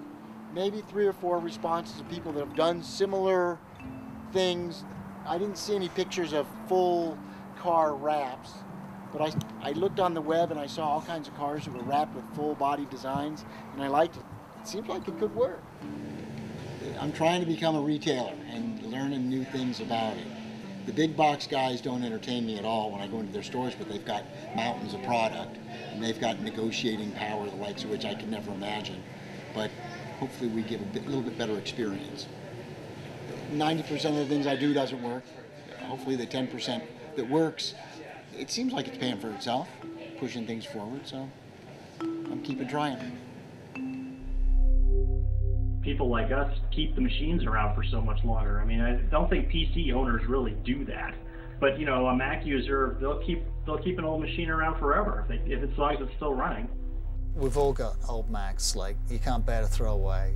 maybe three or four responses of people that have done similar things. I didn't see any pictures of full car wraps, But I, I looked on the web and I saw all kinds of cars that were wrapped with full body designs, and I liked it. It seemed like it could work. I'm trying to become a retailer and learning new things about it. The big box guys don't entertain me at all when I go into their stores, but they've got mountains of product and they've got negotiating power, the likes of which I could never imagine. But hopefully, we get a bit, little bit better experience. 90% of the things I do doesn't work. Hopefully, the 10% that works, it seems like it's paying for itself, pushing things forward. So I'm keeping trying. people like us keep the machines around for so much longer. I mean, I don't think PC owners really do that. But you know, a Mac user, they'll keep they'll keep an old machine around forever if, they, if it's, as long as it's still running. We've all got old Macs, like you can't bear to throw away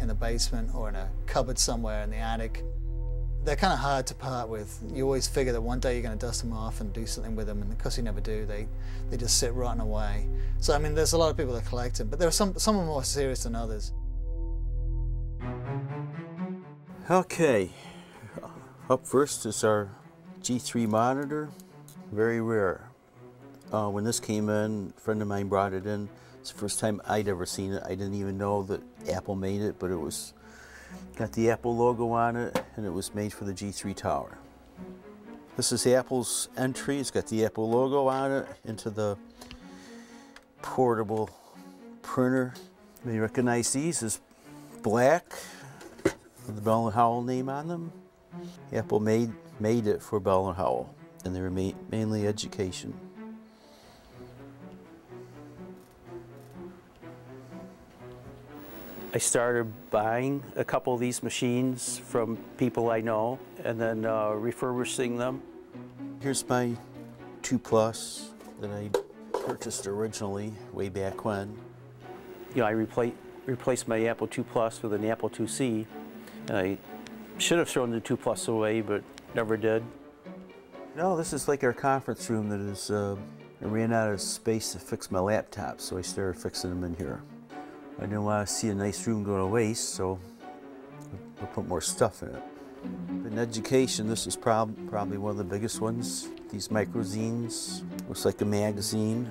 in the basement or in a cupboard somewhere in the attic. They're kind of hard to part with. You always figure that one day you're going to dust them off and do something with them, and because you never do, they, they just sit rotting away. So I mean, there's a lot of people that collect them, but there are some some are more serious than others. Okay, up first is our G3 monitor, very rare. Uh, when this came in, a friend of mine brought it in. The first time I'd ever seen it. I didn't even know that Apple made it, but it was got the Apple logo on it, and it was made for the G3 tower. This is Apple's entry. It's got the Apple logo on it into the portable printer. You may recognize these as black with the Bell Howell name on them. Apple made made it for Bell Howell, and they were ma mainly education. I started buying a couple of these machines from people I know and then uh, refurbishing them. Here's my 2 Plus that I purchased originally way back when. You know, I repla replaced my Apple II Plus with an Apple IIc. I should have thrown the 2 Plus away, but never did. No, this is like our conference room that is, uh, I ran out of space to fix my laptop, so I started fixing them in here. I didn't want to see a nice room go to waste, so I put more stuff in it. In education, this is prob probably one of the biggest ones. These microzines, looks like a magazine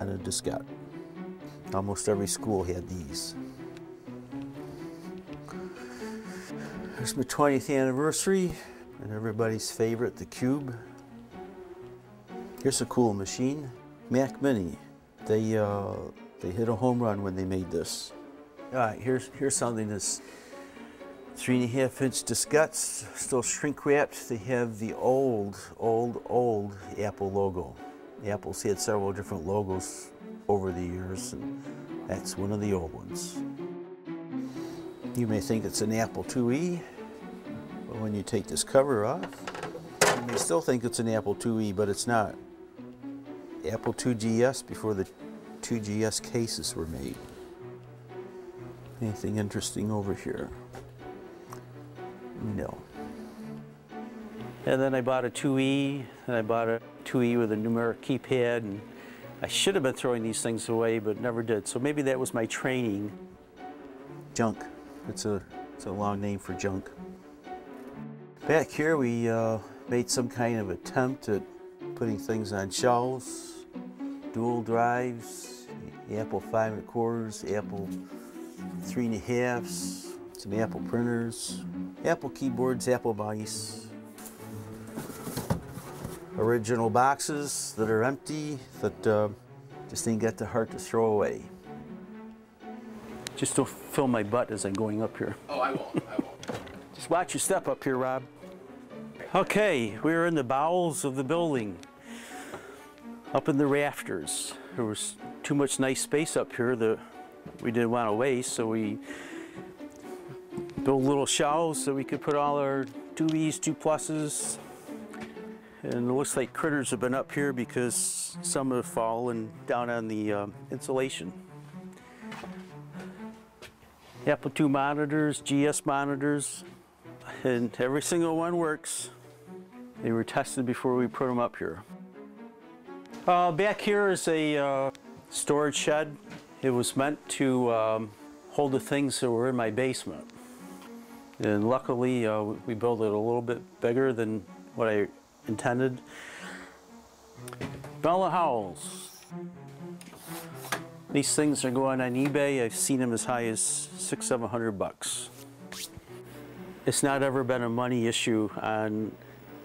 and a diskette. Almost every school had these. Here's my 20th anniversary and everybody's favorite, the Cube. Here's a cool machine, Mac Mini. They, uh, they hit a home run when they made this. All right, here's, here's something that's three and a half inch diskettes, still shrink wrapped. They have the old, old, old Apple logo. Apple's had several different logos over the years, and that's one of the old ones. You may think it's an Apple IIe, but when you take this cover off, you may still think it's an Apple IIe, but it's not. Apple IIgs before the 2GS cases were made. Anything interesting over here? No. And then I bought a 2E, and I bought a 2E with a numeric keypad, and I should have been throwing these things away, but never did. So maybe that was my training. Junk. It's a, it's a long name for junk. Back here we uh, made some kind of attempt at putting things on shelves, dual drives, Apple five and a quarters, Apple three and a halves, some Apple printers, Apple keyboards, Apple mice, original boxes that are empty that uh, just didn't get the heart to throw away. Just don't fill my butt as I'm going up here. Oh, I won't. I won't. Just watch your step up here, Rob. Okay, we're in the bowels of the building. Up in the rafters. There was too much nice space up here that we didn't want to waste, so we built little shelves so we could put all our 2Es, 2 pluses. And it looks like critters have been up here because some have fallen down on the um, insulation. Apple II monitors, GS monitors, and every single one works. They were tested before we put them up here. Uh, back here is a uh, storage shed. It was meant to um, hold the things that were in my basement. And luckily, uh, we built it a little bit bigger than what I intended. Bella Howells. These things are going on eBay. I've seen them as high as six, seven hundred bucks. It's not ever been a money issue on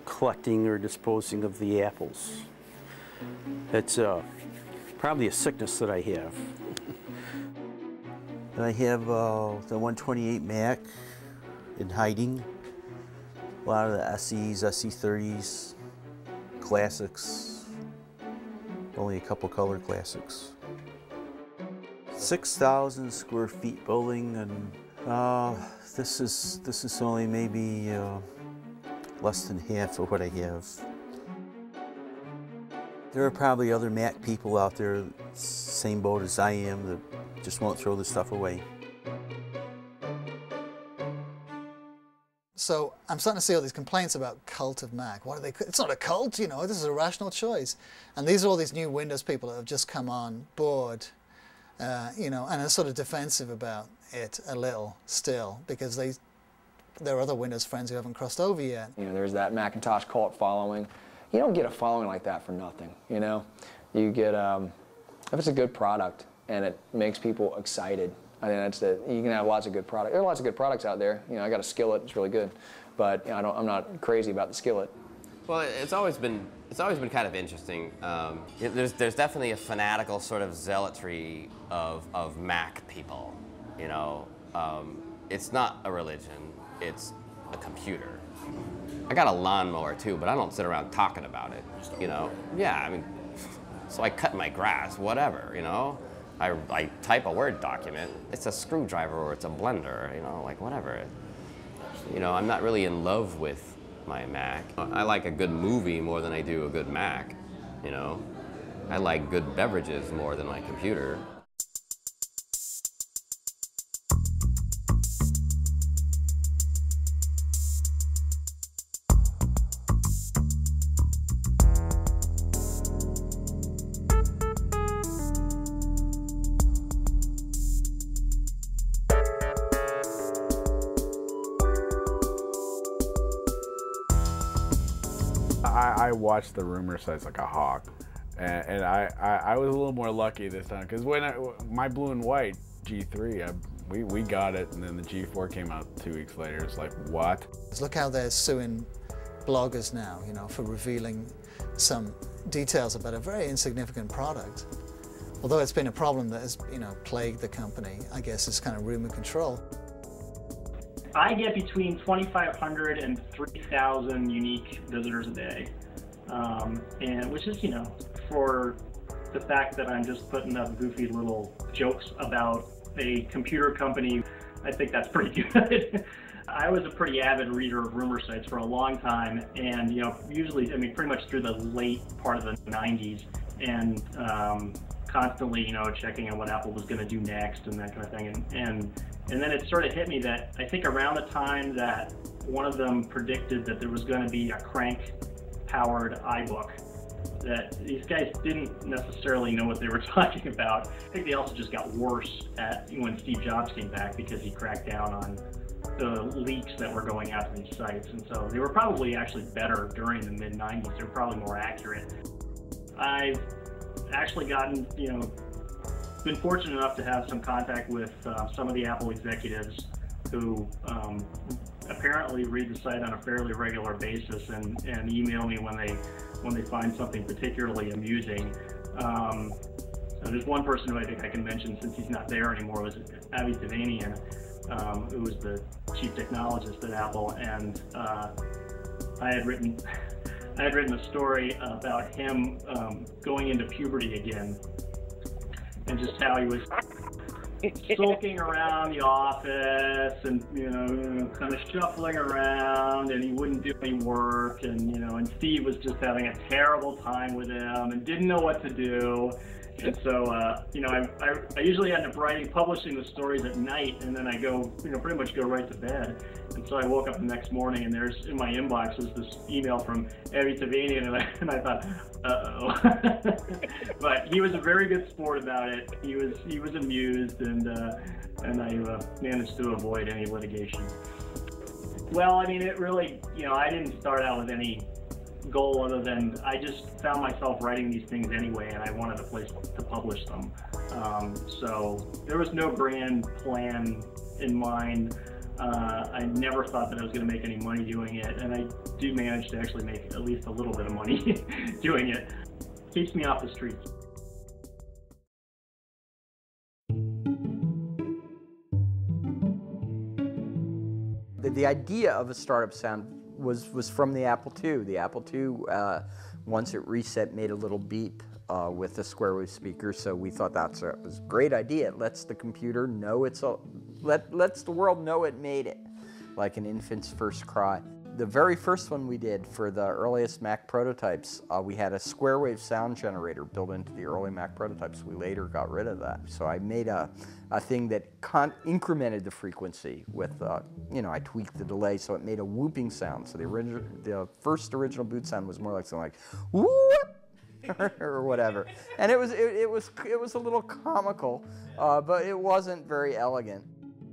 collecting or disposing of the apples. It's uh, probably a sickness that I have. and I have uh, the 128 Mac in hiding. A lot of the SEs, SE30s, classics. Only a couple color classics. 6,000 square feet building, and uh, this is this is only maybe uh, less than half of what I have. There are probably other Mac people out there, same boat as I am, that just won't throw this stuff away. So I'm starting to see all these complaints about cult of Mac. What are they? It's not a cult, you know. This is a rational choice. And these are all these new Windows people that have just come on board, uh, you know, and are sort of defensive about it a little still because they there are other Windows friends who haven't crossed over yet. You know, there's that Macintosh cult following. You don't get a following like that for nothing. You know, you get um, if it's a good product and it makes people excited I think that's the, you can have lots of good products. There are lots of good products out there. You know, I got a skillet, it's really good. But you know, I don't, I'm not crazy about the skillet. Well, it's always been it's always been kind of interesting. Um, there's there's definitely a fanatical sort of zealotry of of Mac people. You know, um, it's not a religion; it's a computer. I got a lawnmower too, but I don't sit around talking about it. You know, yeah, I mean, so I cut my grass, whatever. You know, I, I type a Word document, it's a screwdriver or it's a blender, you know, like whatever. You know, I'm not really in love with my Mac. I like a good movie more than I do a good Mac, you know. I like good beverages more than my computer. Watched the rumor sites like a hawk, and, and I, I, I was a little more lucky this time because when I, my blue and white G3, I, we, we got it, and then the G4 came out two weeks later. It's like what? Look how they're suing bloggers now, you know, for revealing some details about a very insignificant product. Although it's been a problem that has, you know, plagued the company, I guess it's kind of rumor control. I get between 2,500 and 3,000 unique visitors a day, um, and which is, you know, for the fact that I'm just putting up goofy little jokes about a computer company, I think that's pretty good. I was a pretty avid reader of rumor sites for a long time, and you know, usually, I mean, pretty much through the late part of the 90s, and um, constantly, you know, checking on what Apple was going to do next and that kind of thing. And, and and then it sort of hit me that I think around the time that one of them predicted that there was going to be a crank-powered iBook, that these guys didn't necessarily know what they were talking about. I think they also just got worse at when Steve Jobs came back because he cracked down on the leaks that were going out to these sites. And so they were probably actually better during the mid 90s. They were probably more accurate. I've actually gotten, you know, been fortunate enough to have some contact with uh, some of the Apple executives who um, apparently read the site on a fairly regular basis and, and email me when they when they find something particularly amusing. Um, so there's one person who I think I can mention since he's not there anymore was Avie Tevanian, um, who was the chief technologist at Apple, and uh, I had written I had written a story about him um, going into puberty again and just how he was sulking around the office and you know kind of shuffling around and he wouldn't do any work and you know and Steve was just having a terrible time with him and didn't know what to do and so, uh, you know, I, I, I, usually end up writing, publishing the stories at night, and then I go, you know, pretty much go right to bed. And so I woke up the next morning, and there's in my inbox was this email from Avie Tevanian, and I, and I thought, uh-oh. but he was a very good sport about it. He was he was amused, and uh, and I uh, managed to avoid any litigation. Well, I mean, it really, you know, I didn't start out with any goal other than I just found myself writing these things anyway, and I wanted a place to publish them. Um, so there was no grand plan in mind. Uh, I never thought that I was going to make any money doing it, and I do manage to actually make at least a little bit of money doing it. Keeps me off the streets. The, the idea of a startup sound was, was from the Apple II. The Apple II, uh, once it reset, made a little beep uh, with the square wave speaker, so we thought that was a great idea. It lets the computer know it's a, let, lets the world know it made it, like an infant's first cry. The very first one we did for the earliest Mac prototypes, uh, we had a square wave sound generator built into the early Mac prototypes. We later got rid of that. So I made a, a thing that incremented the frequency with, uh, you know, I tweaked the delay so it made a whooping sound. So the original, the first original boot sound was more like something like, whoop, or whatever. And it was, it, it was, it was a little comical, uh, but it wasn't very elegant.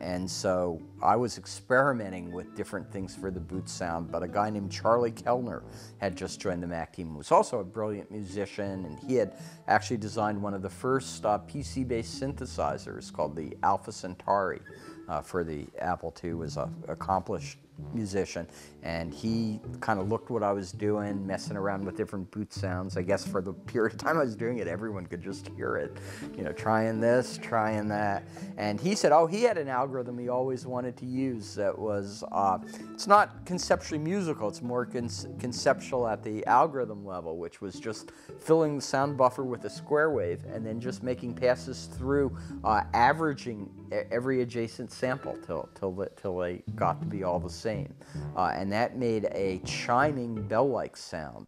And so I was experimenting with different things for the boot sound, but a guy named Charlie Kellner had just joined the Mac team, was also a brilliant musician, and he had actually designed one of the first uh, PC-based synthesizers called the Alpha Syntauri uh, for the Apple II, was an accomplished musician, and he kind of looked what I was doing, messing around with different boot sounds. I guess for the period of time I was doing it, everyone could just hear it, you know, trying this, trying that. And he said, oh, he had an algorithm he always wanted to use that was, uh, it's not conceptually musical, it's more con conceptual at the algorithm level, which was just filling the sound buffer with a square wave and then just making passes through, uh, averaging every adjacent sample till, till, till they got to be all the same. Uh, and that made a chiming bell-like sound.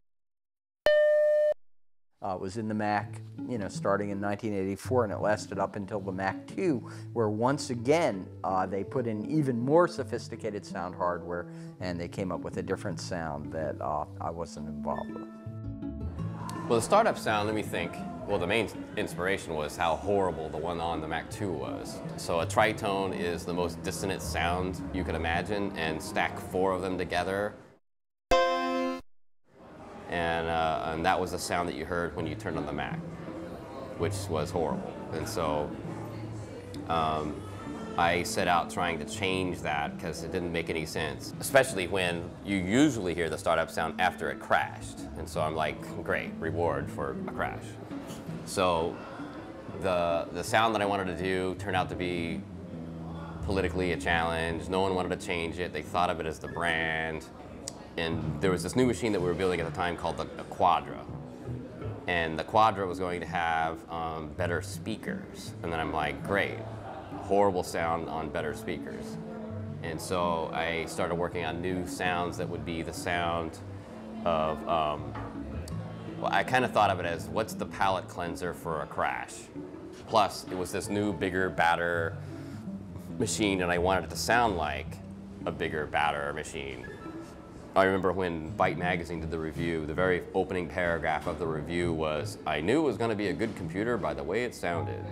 Uh, it was in the Mac, you know, starting in 1984, and it lasted up until the Mac 2, where once again uh, they put in even more sophisticated sound hardware, and they came up with a different sound that uh, I wasn't involved with. Well, the startup sound, let me think. Well, the main inspiration was how horrible the one on the Mac 2 was. So a tritone is the most dissonant sound you can imagine, and stack four of them together. And, uh, and that was the sound that you heard when you turned on the Mac, which was horrible. And so um, I set out trying to change that because it didn't make any sense, especially when you usually hear the startup sound after it crashed. And so I'm like, great, reward for a crash. So the, the sound that I wanted to do turned out to be politically a challenge. No one wanted to change it. They thought of it as the brand. And there was this new machine that we were building at the time called the, the Quadra. And the Quadra was going to have um, better speakers. And then I'm like, great, horrible sound on better speakers. And so I started working on new sounds that would be the sound of um, well, I kind of thought of it as what's the palate cleanser for a crash? Plus, it was this new, bigger, badder machine, and I wanted it to sound like a bigger, badder machine. I remember when Byte Magazine did the review, the very opening paragraph of the review was, I knew it was going to be a good computer by the way it sounded.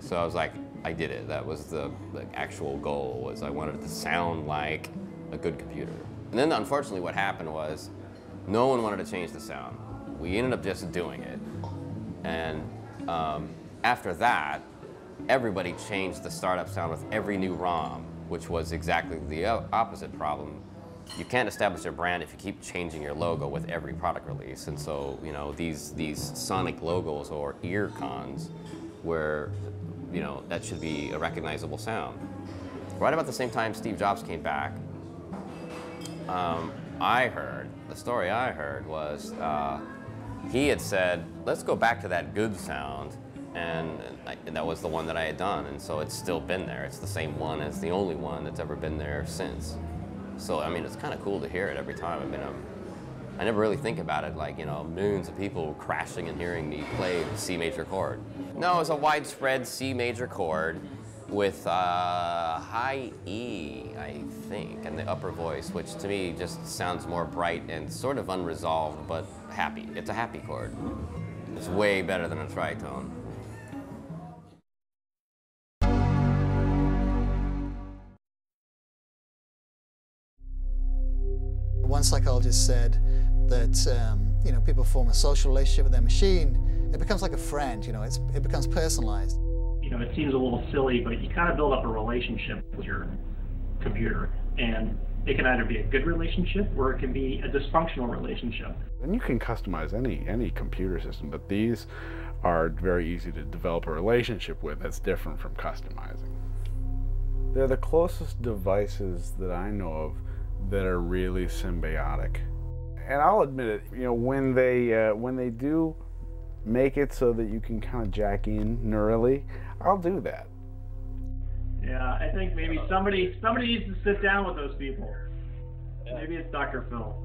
So I was like, I did it. That was the, the actual goal, was I wanted it to sound like a good computer. And then unfortunately what happened was, no one wanted to change the sound we ended up just doing it. And um, after that, everybody changed the startup sound with every new ROM, which was exactly the opposite problem. You can't establish a brand if you keep changing your logo with every product release. And so, you know, these, these sonic logos or earcons where, you know, that should be a recognizable sound. Right about the same time Steve Jobs came back, um, I heard, the story I heard was uh, he had said, let's go back to that good sound. And, I, and, that was the one that I had done. And so it's still been there. It's the same one. It's the only one that's ever been there since. So, I mean, it's kind of cool to hear it every time. I mean, I'm, I never really think about it like, you know, millions of people crashing and hearing me play the C major chord. No, it's a widespread C major chord with uh, high E, I think, and the upper voice, which to me just sounds more bright and sort of unresolved, but happy. It's a happy chord. It's way better than a tritone. One psychologist said that um, you know people form a social relationship with their machine. It becomes like a friend. You know, it's, it becomes personalized. You know, it seems a little silly, but you kind of build up a relationship with your computer, and it can either be a good relationship or it can be a dysfunctional relationship. And you can customize any any computer system, but these are very easy to develop a relationship with that's different from customizing. They're the closest devices that I know of that are really symbiotic. And I'll admit it, you know, when they uh, when they do make it so that you can kind of jack in neurally, I'll do that. Yeah, I think maybe somebody somebody needs to sit down with those people. Maybe it's Dr. Phil.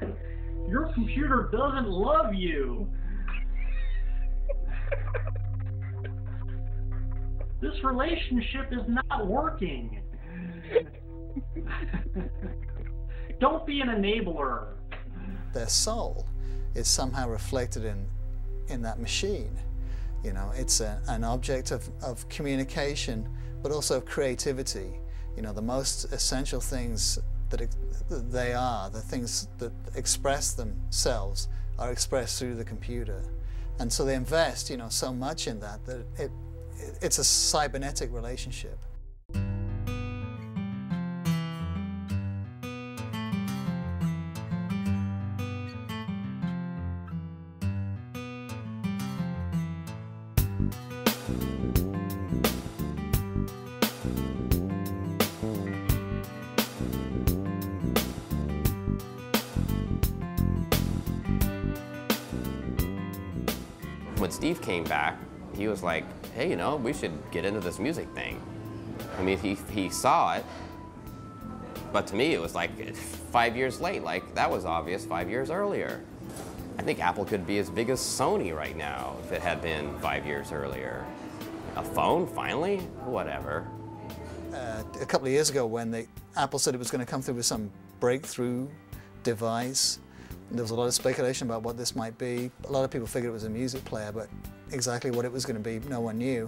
Your computer doesn't love you. this relationship is not working. Don't be an enabler. Their soul is somehow reflected in in that machine. You know, it's a, an object of, of communication, but also of creativity. You know, the most essential things that, they are, the things that express themselves, are expressed through the computer. And so they invest, you know, so much in that that it, it it's a cybernetic relationship. Came back, he was like, hey, you know, we should get into this music thing. I mean, he, he saw it, but to me, it was like five years late. Like, that was obvious five years earlier. I think Apple could be as big as Sony right now if it had been five years earlier. A phone, finally? Whatever. uh, a couple of years ago when they, Apple said it was going to come through with some breakthrough device. There was a lot of speculation about what this might be. A lot of people figured it was a music player, but exactly what it was going to be, no one knew.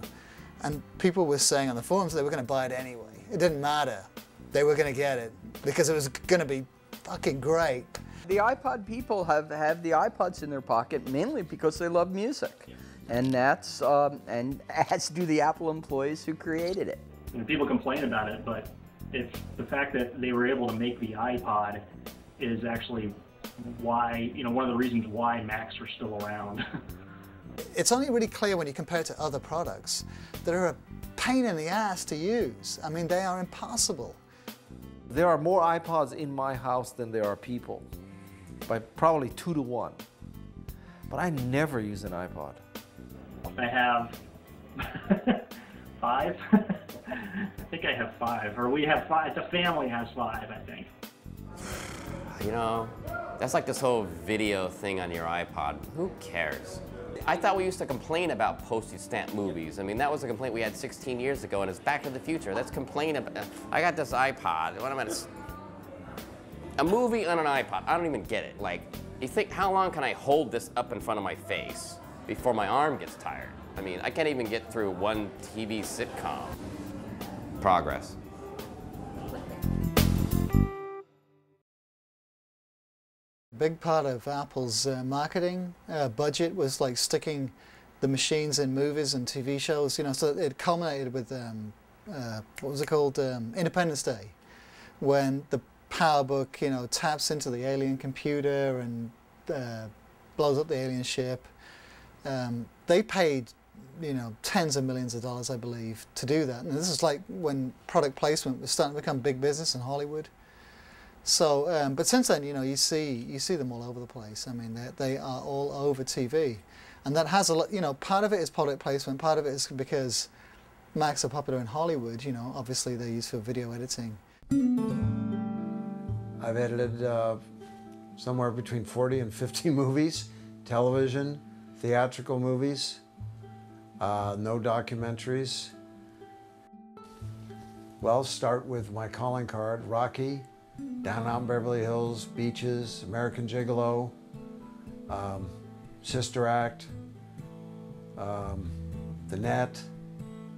And people were saying on the forums they were going to buy it anyway. It didn't matter. They were going to get it because it was going to be fucking great. The iPod people have, have the iPods in their pocket mainly because they love music. And that's, um, and as do the Apple employees who created it. And people complain about it, but it's the fact that they were able to make the iPod is actually why, you know, one of the reasons why Macs are still around. It's only really clear when you compare it to other products that are a pain in the ass to use. I mean, they are impossible. There are more iPods in my house than there are people, by probably two to one. But I never use an iPod. I have five. I think I have five, or we have five. The family has five, I think. You know, that's like this whole video thing on your iPod. Who cares? I thought we used to complain about postage stamp movies. I mean, that was a complaint we had 16 years ago, and it's Back to the Future. Let's complain about. I got this iPod. What am I? A movie on an iPod. I don't even get it. Like, you think how long can I hold this up in front of my face before my arm gets tired? I mean, I can't even get through one TV sitcom. Progress. Big part of Apple's uh, marketing uh, budget was like sticking the machines in movies and TV shows. You know, so it culminated with um, uh, what was it called, um, Independence Day, when the PowerBook, you know, taps into the alien computer and uh, blows up the alien ship. Um, they paid, you know, tens of millions of dollars, I believe, to do that. And this is like when product placement was starting to become big business in Hollywood. So, um, but since then, you know, you see you see them all over the place. I mean, they are all over TV, and that has a lot. You know, part of it is product placement. Part of it is because Macs are popular in Hollywood. You know, obviously they're used for video editing. I've edited uh, somewhere between 40 and 50 movies, television, theatrical movies, uh, no documentaries. Well, start with my calling card, Rocky, Down on Beverly Hills, Beaches, American Gigolo, um, Sister Act, um, The Net,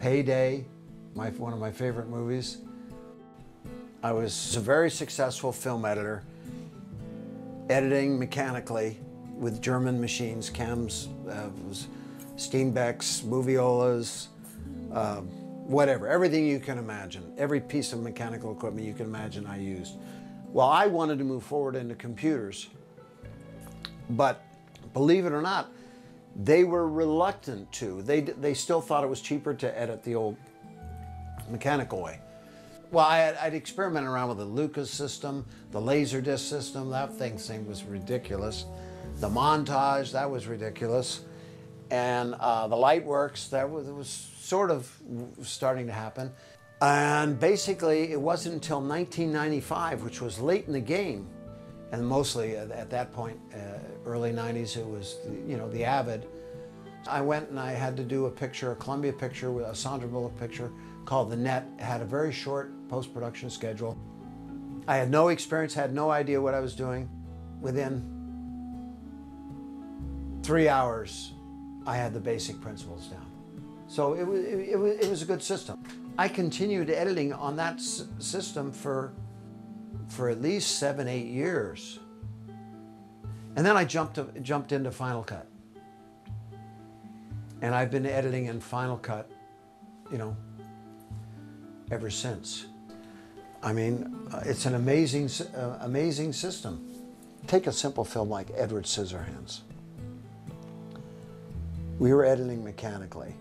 Payday, my, one of my favorite movies. I was a very successful film editor editing mechanically with German machines, KEMs, uh, Steenbecks, Moviolas, uh, whatever, everything you can imagine, every piece of mechanical equipment you can imagine I used. Well, I wanted to move forward into computers, but believe it or not, they were reluctant to. They, they still thought it was cheaper to edit the old mechanical way. Well, I had, I'd experimented around with the Lucas system, the Laserdisc system. That thing, thing was ridiculous. The montage, that was ridiculous. And uh, the Lightworks, that was, was sort of starting to happen. And basically, it wasn't until 1995, which was late in the game, and mostly at, at that point, uh, early 90s, it was, you know, the Avid. I went and I had to do a picture, a Columbia picture, with a Sandra Bullock picture called The Net. It had a very short post-production schedule. I had no experience, had no idea what I was doing. Within three hours, I had the basic principles down. So it was, it, was, it was a good system. I continued editing on that system for, for at least seven, eight years. And then I jumped, to, jumped into Final Cut. And I've been editing in Final Cut, you know, ever since. I mean, uh, it's an amazing, uh, amazing system. Take a simple film like Edward Scissorhands. We were editing mechanically.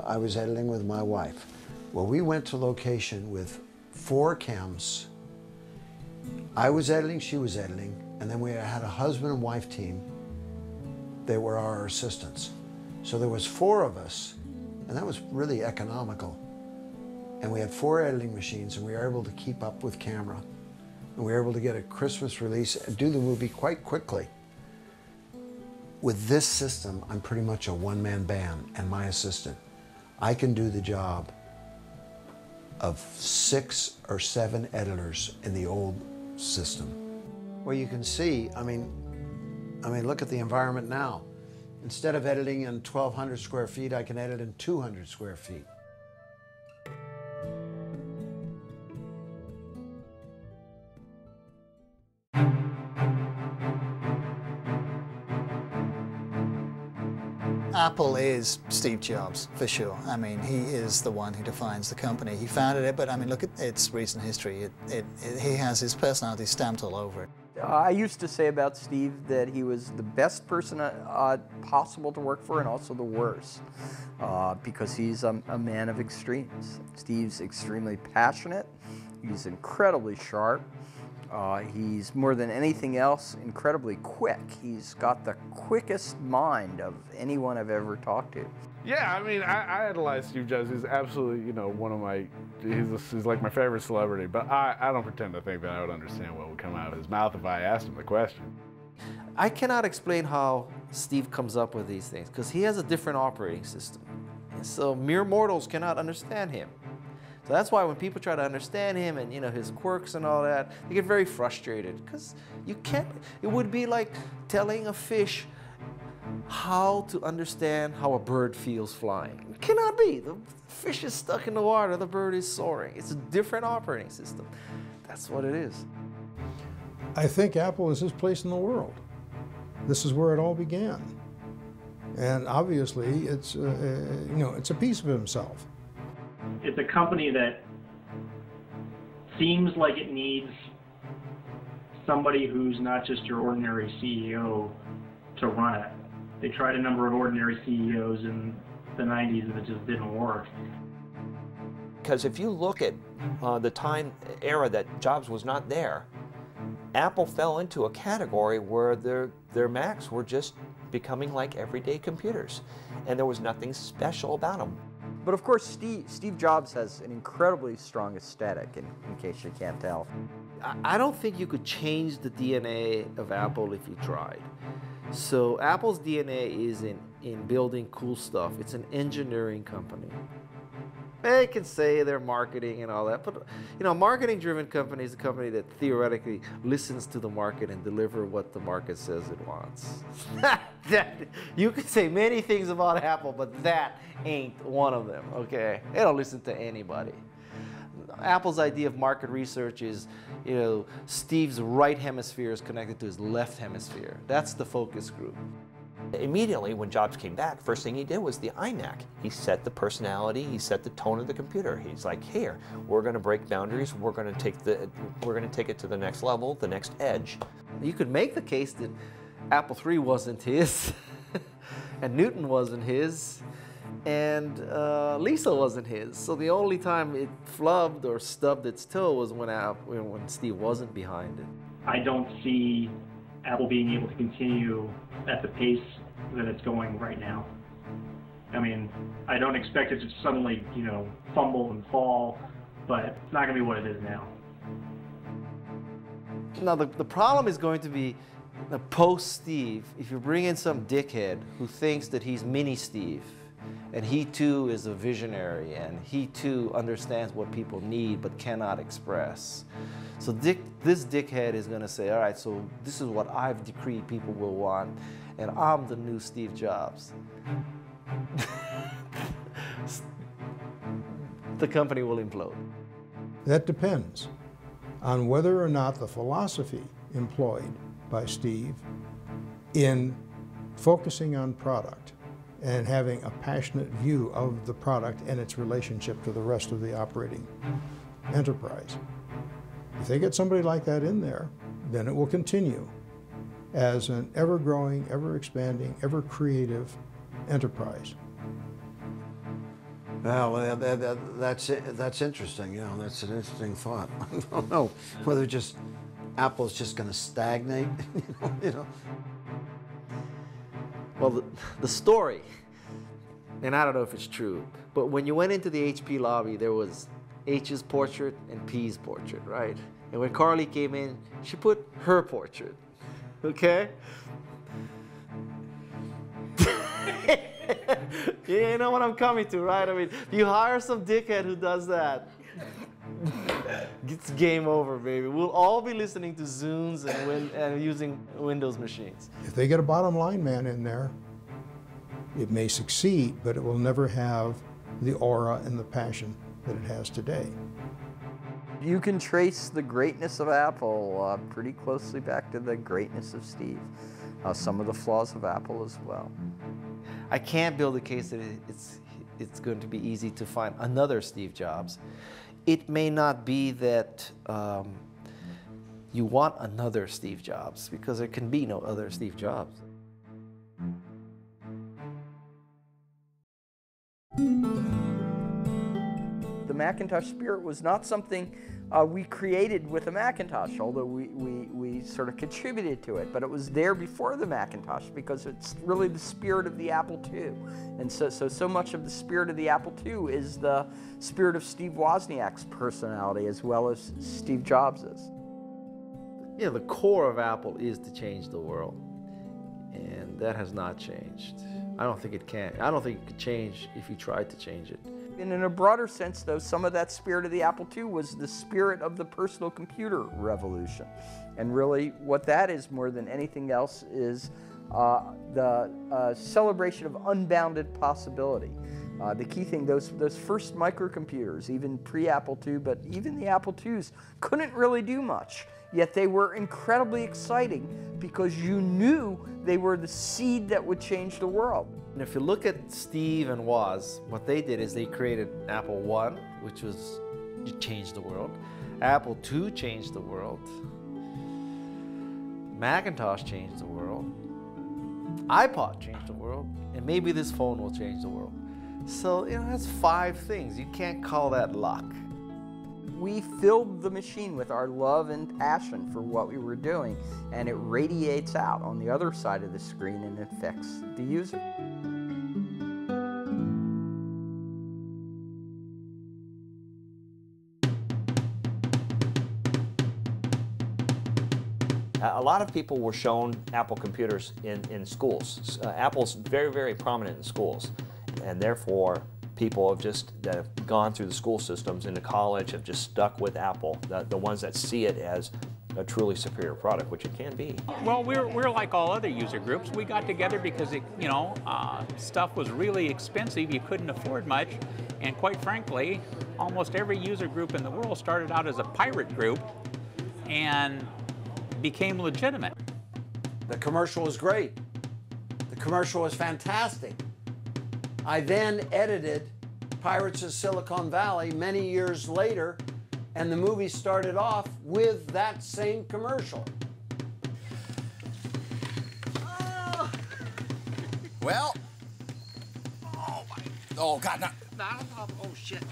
I was editing with my wife. Well, we went to location with four KEMs. I was editing, she was editing, and then we had a husband and wife team. They were our assistants. So there was four of us, and that was really economical. And we had four editing machines, and we were able to keep up with camera. And we were able to get a Christmas release and do the movie quite quickly. With this system, I'm pretty much a one-man band and my assistant. I can do the job of six or seven editors in the old system. Well, you can see, I mean, I mean, look at the environment now. Instead of editing in 1,200 square feet, I can edit in 200 square feet. Apple is Steve Jobs, for sure. I mean, he is the one who defines the company. He founded it, but I mean, look at its recent history. It, it, it, he has his personality stamped all over it. I used to say about Steve that he was the best person uh, possible to work for and also the worst uh, because he's a, a man of extremes. Steve's extremely passionate, he's incredibly sharp, uh, he's more than anything else incredibly quick. He's got the quickest mind of anyone I've ever talked to. Yeah, I mean, I, I idolize Steve Jobs. He's absolutely, you know, one of my, he's, a, he's like my favorite celebrity. But I, I don't pretend to think that I would understand what would come out of his mouth if I asked him the question. I cannot explain how Steve comes up with these things because he has a different operating system. And so mere mortals cannot understand him. So that's why when people try to understand him and you know his quirks and all that, they get very frustrated because you can't. It would be like telling a fish how to understand how a bird feels flying. It cannot be. The fish is stuck in the water, the bird is soaring. It's a different operating system. That's what it is. I think Apple is his place in the world. This is where it all began. And obviously, it's, uh, uh you know, it's a piece of himself it's a company that seems like it needs somebody who's not just your ordinary CEO to run it. They tried a number of ordinary CEOs in the 90s and it just didn't work. Because if you look at uh, the time era that Jobs was not there, Apple fell into a category where their, their Macs were just becoming like everyday computers. And there was nothing special about them. But of course, Steve, Steve Jobs has an incredibly strong aesthetic, in, in case you can't tell. I don't think you could change the DNA of Apple if you tried. So Apple's DNA is in, in building cool stuff. It's an engineering company. They can say they're marketing and all that, but you know, marketing-driven company is a company that theoretically listens to the market and deliver what the market says it wants. that, you can say many things about Apple, but that ain't one of them. Okay, they don't listen to anybody. Apple's idea of market research is, you know, Steve's right hemisphere is connected to his left hemisphere. That's the focus group. Immediately when Jobs came back, first thing he did was the iMac. He set the personality, he set the tone of the computer. He's like, here, we're going to break boundaries. We're going to take the, we're going to take it to the next level, the next edge. You could make the case that Apple III wasn't his, and Newton wasn't his, and uh, Lisa wasn't his. So the only time it flubbed or stubbed its toe was when, when Steve wasn't behind it. I don't see Apple being able to continue at the pace that it's going right now. I mean, I don't expect it to suddenly, you know, fumble and fall, but it's not going to be what it is now. Now, the, the problem is going to be the post Steve, if you bring in some dickhead who thinks that he's mini Steve, and he too is a visionary, and he too understands what people need but cannot express. So Dick, this dickhead is going to say, all right, so this is what I've decreed people will want, and I'm the new Steve Jobs. the company will implode. That depends on whether or not the philosophy employed by Steve in focusing on product and having a passionate view of the product and its relationship to the rest of the operating enterprise. If they get somebody like that in there, then it will continue as an ever-growing, ever-expanding, ever-creative enterprise. Well, that, that, that's that's interesting. You know, that's an interesting thought. I don't know whether just Apple's just going to stagnate. you, know, you know. Well, the, the story, and I don't know if it's true, but when you went into the HP lobby, there was H's portrait and P's portrait, right? And when Carly came in, she put her portrait, okay? you know what I'm coming to, right? I mean, you hire some dickhead who does that, it's game over, baby. We'll all be listening to Zunes and, win and using Windows machines. If they get a bottom line man in there, it may succeed, but it will never have the aura and the passion that it has today. You can trace the greatness of Apple uh, pretty closely back to the greatness of Steve. Uh, some of the flaws of Apple as well. I can't build a case that it's, it's going to be easy to find another Steve Jobs. It may not be that um, you want another Steve Jobs because there can be no other Steve Jobs. Macintosh spirit was not something uh, we created with the Macintosh, although we, we, we sort of contributed to it. But it was there before the Macintosh because it's really the spirit of the Apple II. And so, so, so much of the spirit of the Apple II is the spirit of Steve Wozniak's personality as well as Steve Jobs's. Yeah, the core of Apple is to change the world. And that has not changed. I don't think it can. I don't think it could change if you tried to change it. And in a broader sense, though, some of that spirit of the Apple II was the spirit of the personal computer revolution. And really, what that is more than anything else is uh, the uh, celebration of unbounded possibility. Uh, the key thing, those, those first microcomputers, even pre-Apple II, but even the Apple IIs, couldn't really do much. Yet they were incredibly exciting because you knew they were the seed that would change the world. And if you look at Steve and Woz, what they did is they created Apple One, which was changed the world. Apple II changed the world. Macintosh changed the world. iPod changed the world. And maybe this phone will change the world. So, you know, that's five things. You can't call that luck we filled the machine with our love and passion for what we were doing, and it radiates out on the other side of the screen and affects the user. A lot of people were shown Apple computers in, in schools. Uh, Apple's very, very prominent in schools, and therefore people have just that have gone through the school systems into college have just stuck with Apple, the, the ones that see it as a truly superior product, which it can be. Well, we're, we're like all other user groups. We got together because, it, you know, uh, stuff was really expensive. You couldn't afford much. And quite frankly, almost every user group in the world started out as a pirate group and became legitimate. The commercial was great. The commercial was fantastic. I then edited Pirates of Silicon Valley many years later, and the movie started off with that same commercial. Well. Oh my. Oh God! Not. Not on top. Oh shit.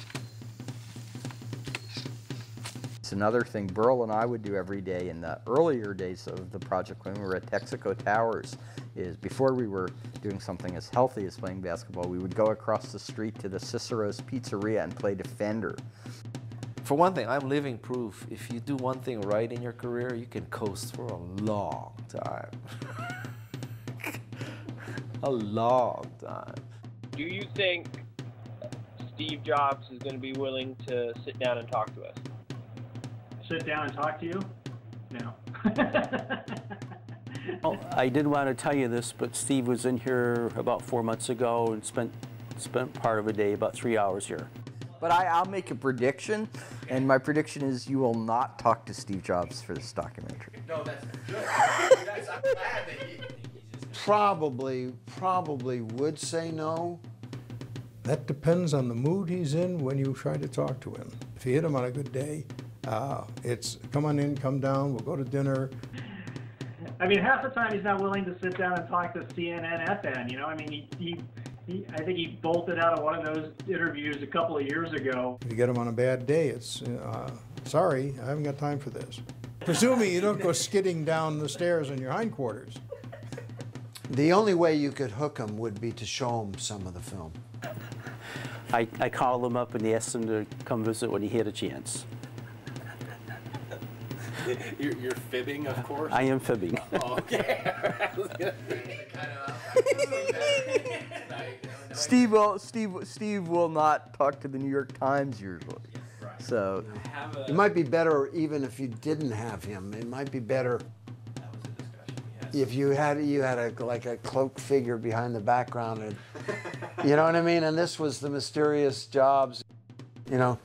It's another thing Burrell and I would do every day in the earlier days of the project when we were at Texaco Towers is before we were doing something as healthy as playing basketball, we would go across the street to the Cicero's Pizzeria and play Defender. For one thing, I'm living proof. If you do one thing right in your career, you can coast for a long time. a long time. Do you think Steve Jobs is going to be willing to sit down and talk to us? Sit down and talk to you? No. Well, I did want to tell you this, but Steve was in here about four months ago and spent spent part of a day, about three hours here. But I, I'll make a prediction, and my prediction is you will not talk to Steve Jobs for this documentary. No, that's good. that's, I'm glad that he, Probably, probably would say no. That depends on the mood he's in when you try to talk to him. If you hit him on a good day, uh, it's come on in, come down, we'll go to dinner. I mean, half the time he's not willing to sit down and talk to CNN FN. You know, I mean, he, he, he I think he bolted out of one of those interviews a couple of years ago. If you get him on a bad day, it's, uh, sorry, I haven't got time for this. Presuming you don't go skidding down the stairs in your hindquarters. The only way you could hook him would be to show him some of the film. I, I called him up and asked him to come visit when he had a chance. You're, you're fibbing, of course. I am fibbing. Oh, okay. Steve will Steve Steve will not talk to the New York Times usually. So It might be better even if you didn't have him. It might be better if you had you had a like a cloaked figure behind the background, and, you know what I mean. And this was the mysterious Jobs, you know.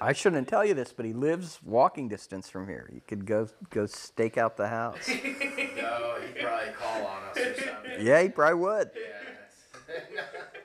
I shouldn't tell you this, but he lives walking distance from here. You could go go stake out the house. no, he'd probably call on us or something. yeah, he probably would. Yeah.